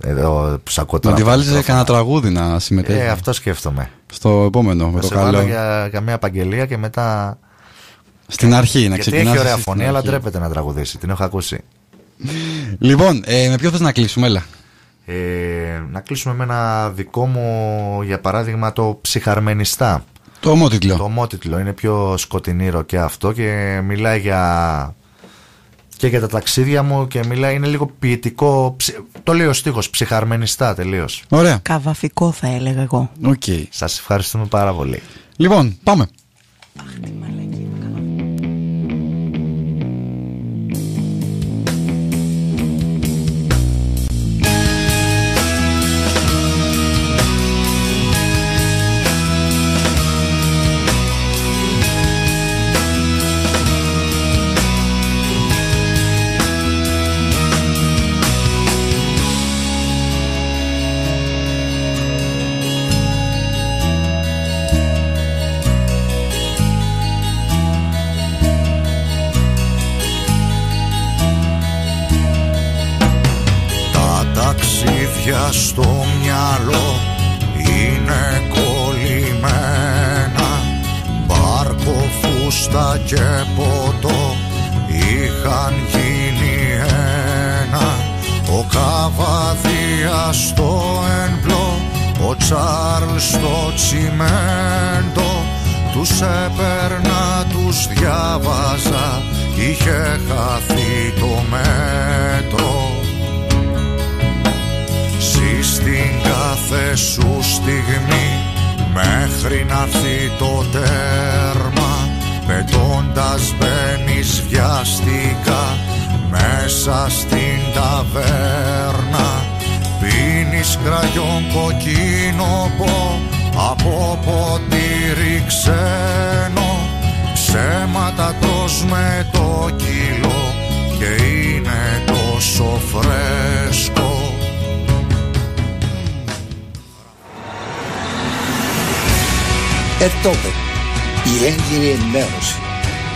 εδώ που σ' ακούω τώρα. Να τη βάλεις κανένα τραγούδι να συμμετέχει; Ε, αυτό σκέφτομαι. Στο επόμενο, με το καλό. για καμία απαγγελία και μετά... Στην αρχή να ξεκινήσει. έχει ωραία φωνή, αλλά ντρέπεται να τραγουδήσει. Την έχω ακούσει. Λοιπόν, ε, με ποιο θες να κλείσουμε, έλα. Ε, να κλείσουμε με ένα δικό μου, για παράδειγμα, το ψυχαρμενιστά. Το ομότιτλο. Το ομότιτλο είναι πιο σκοτεινή και αυτό και μιλάει για και για τα ταξίδια μου και μιλάει, είναι λίγο ποιητικό. Το λέει ο στίχος, ψυχαρμενιστά τελείως. Ωραία. Καβαφικό θα έλεγα εγώ. Okay. Σας ευχαριστούμε πάρα πολύ. Λοιπόν, πάμε.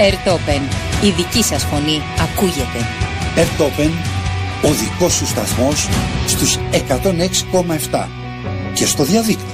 Ερτόπεν. Η δική σας φωνή ακούγεται. Ερτόπεν. Ο δικός σου σταθμός στους 106,7 και στο διαδίκτυο.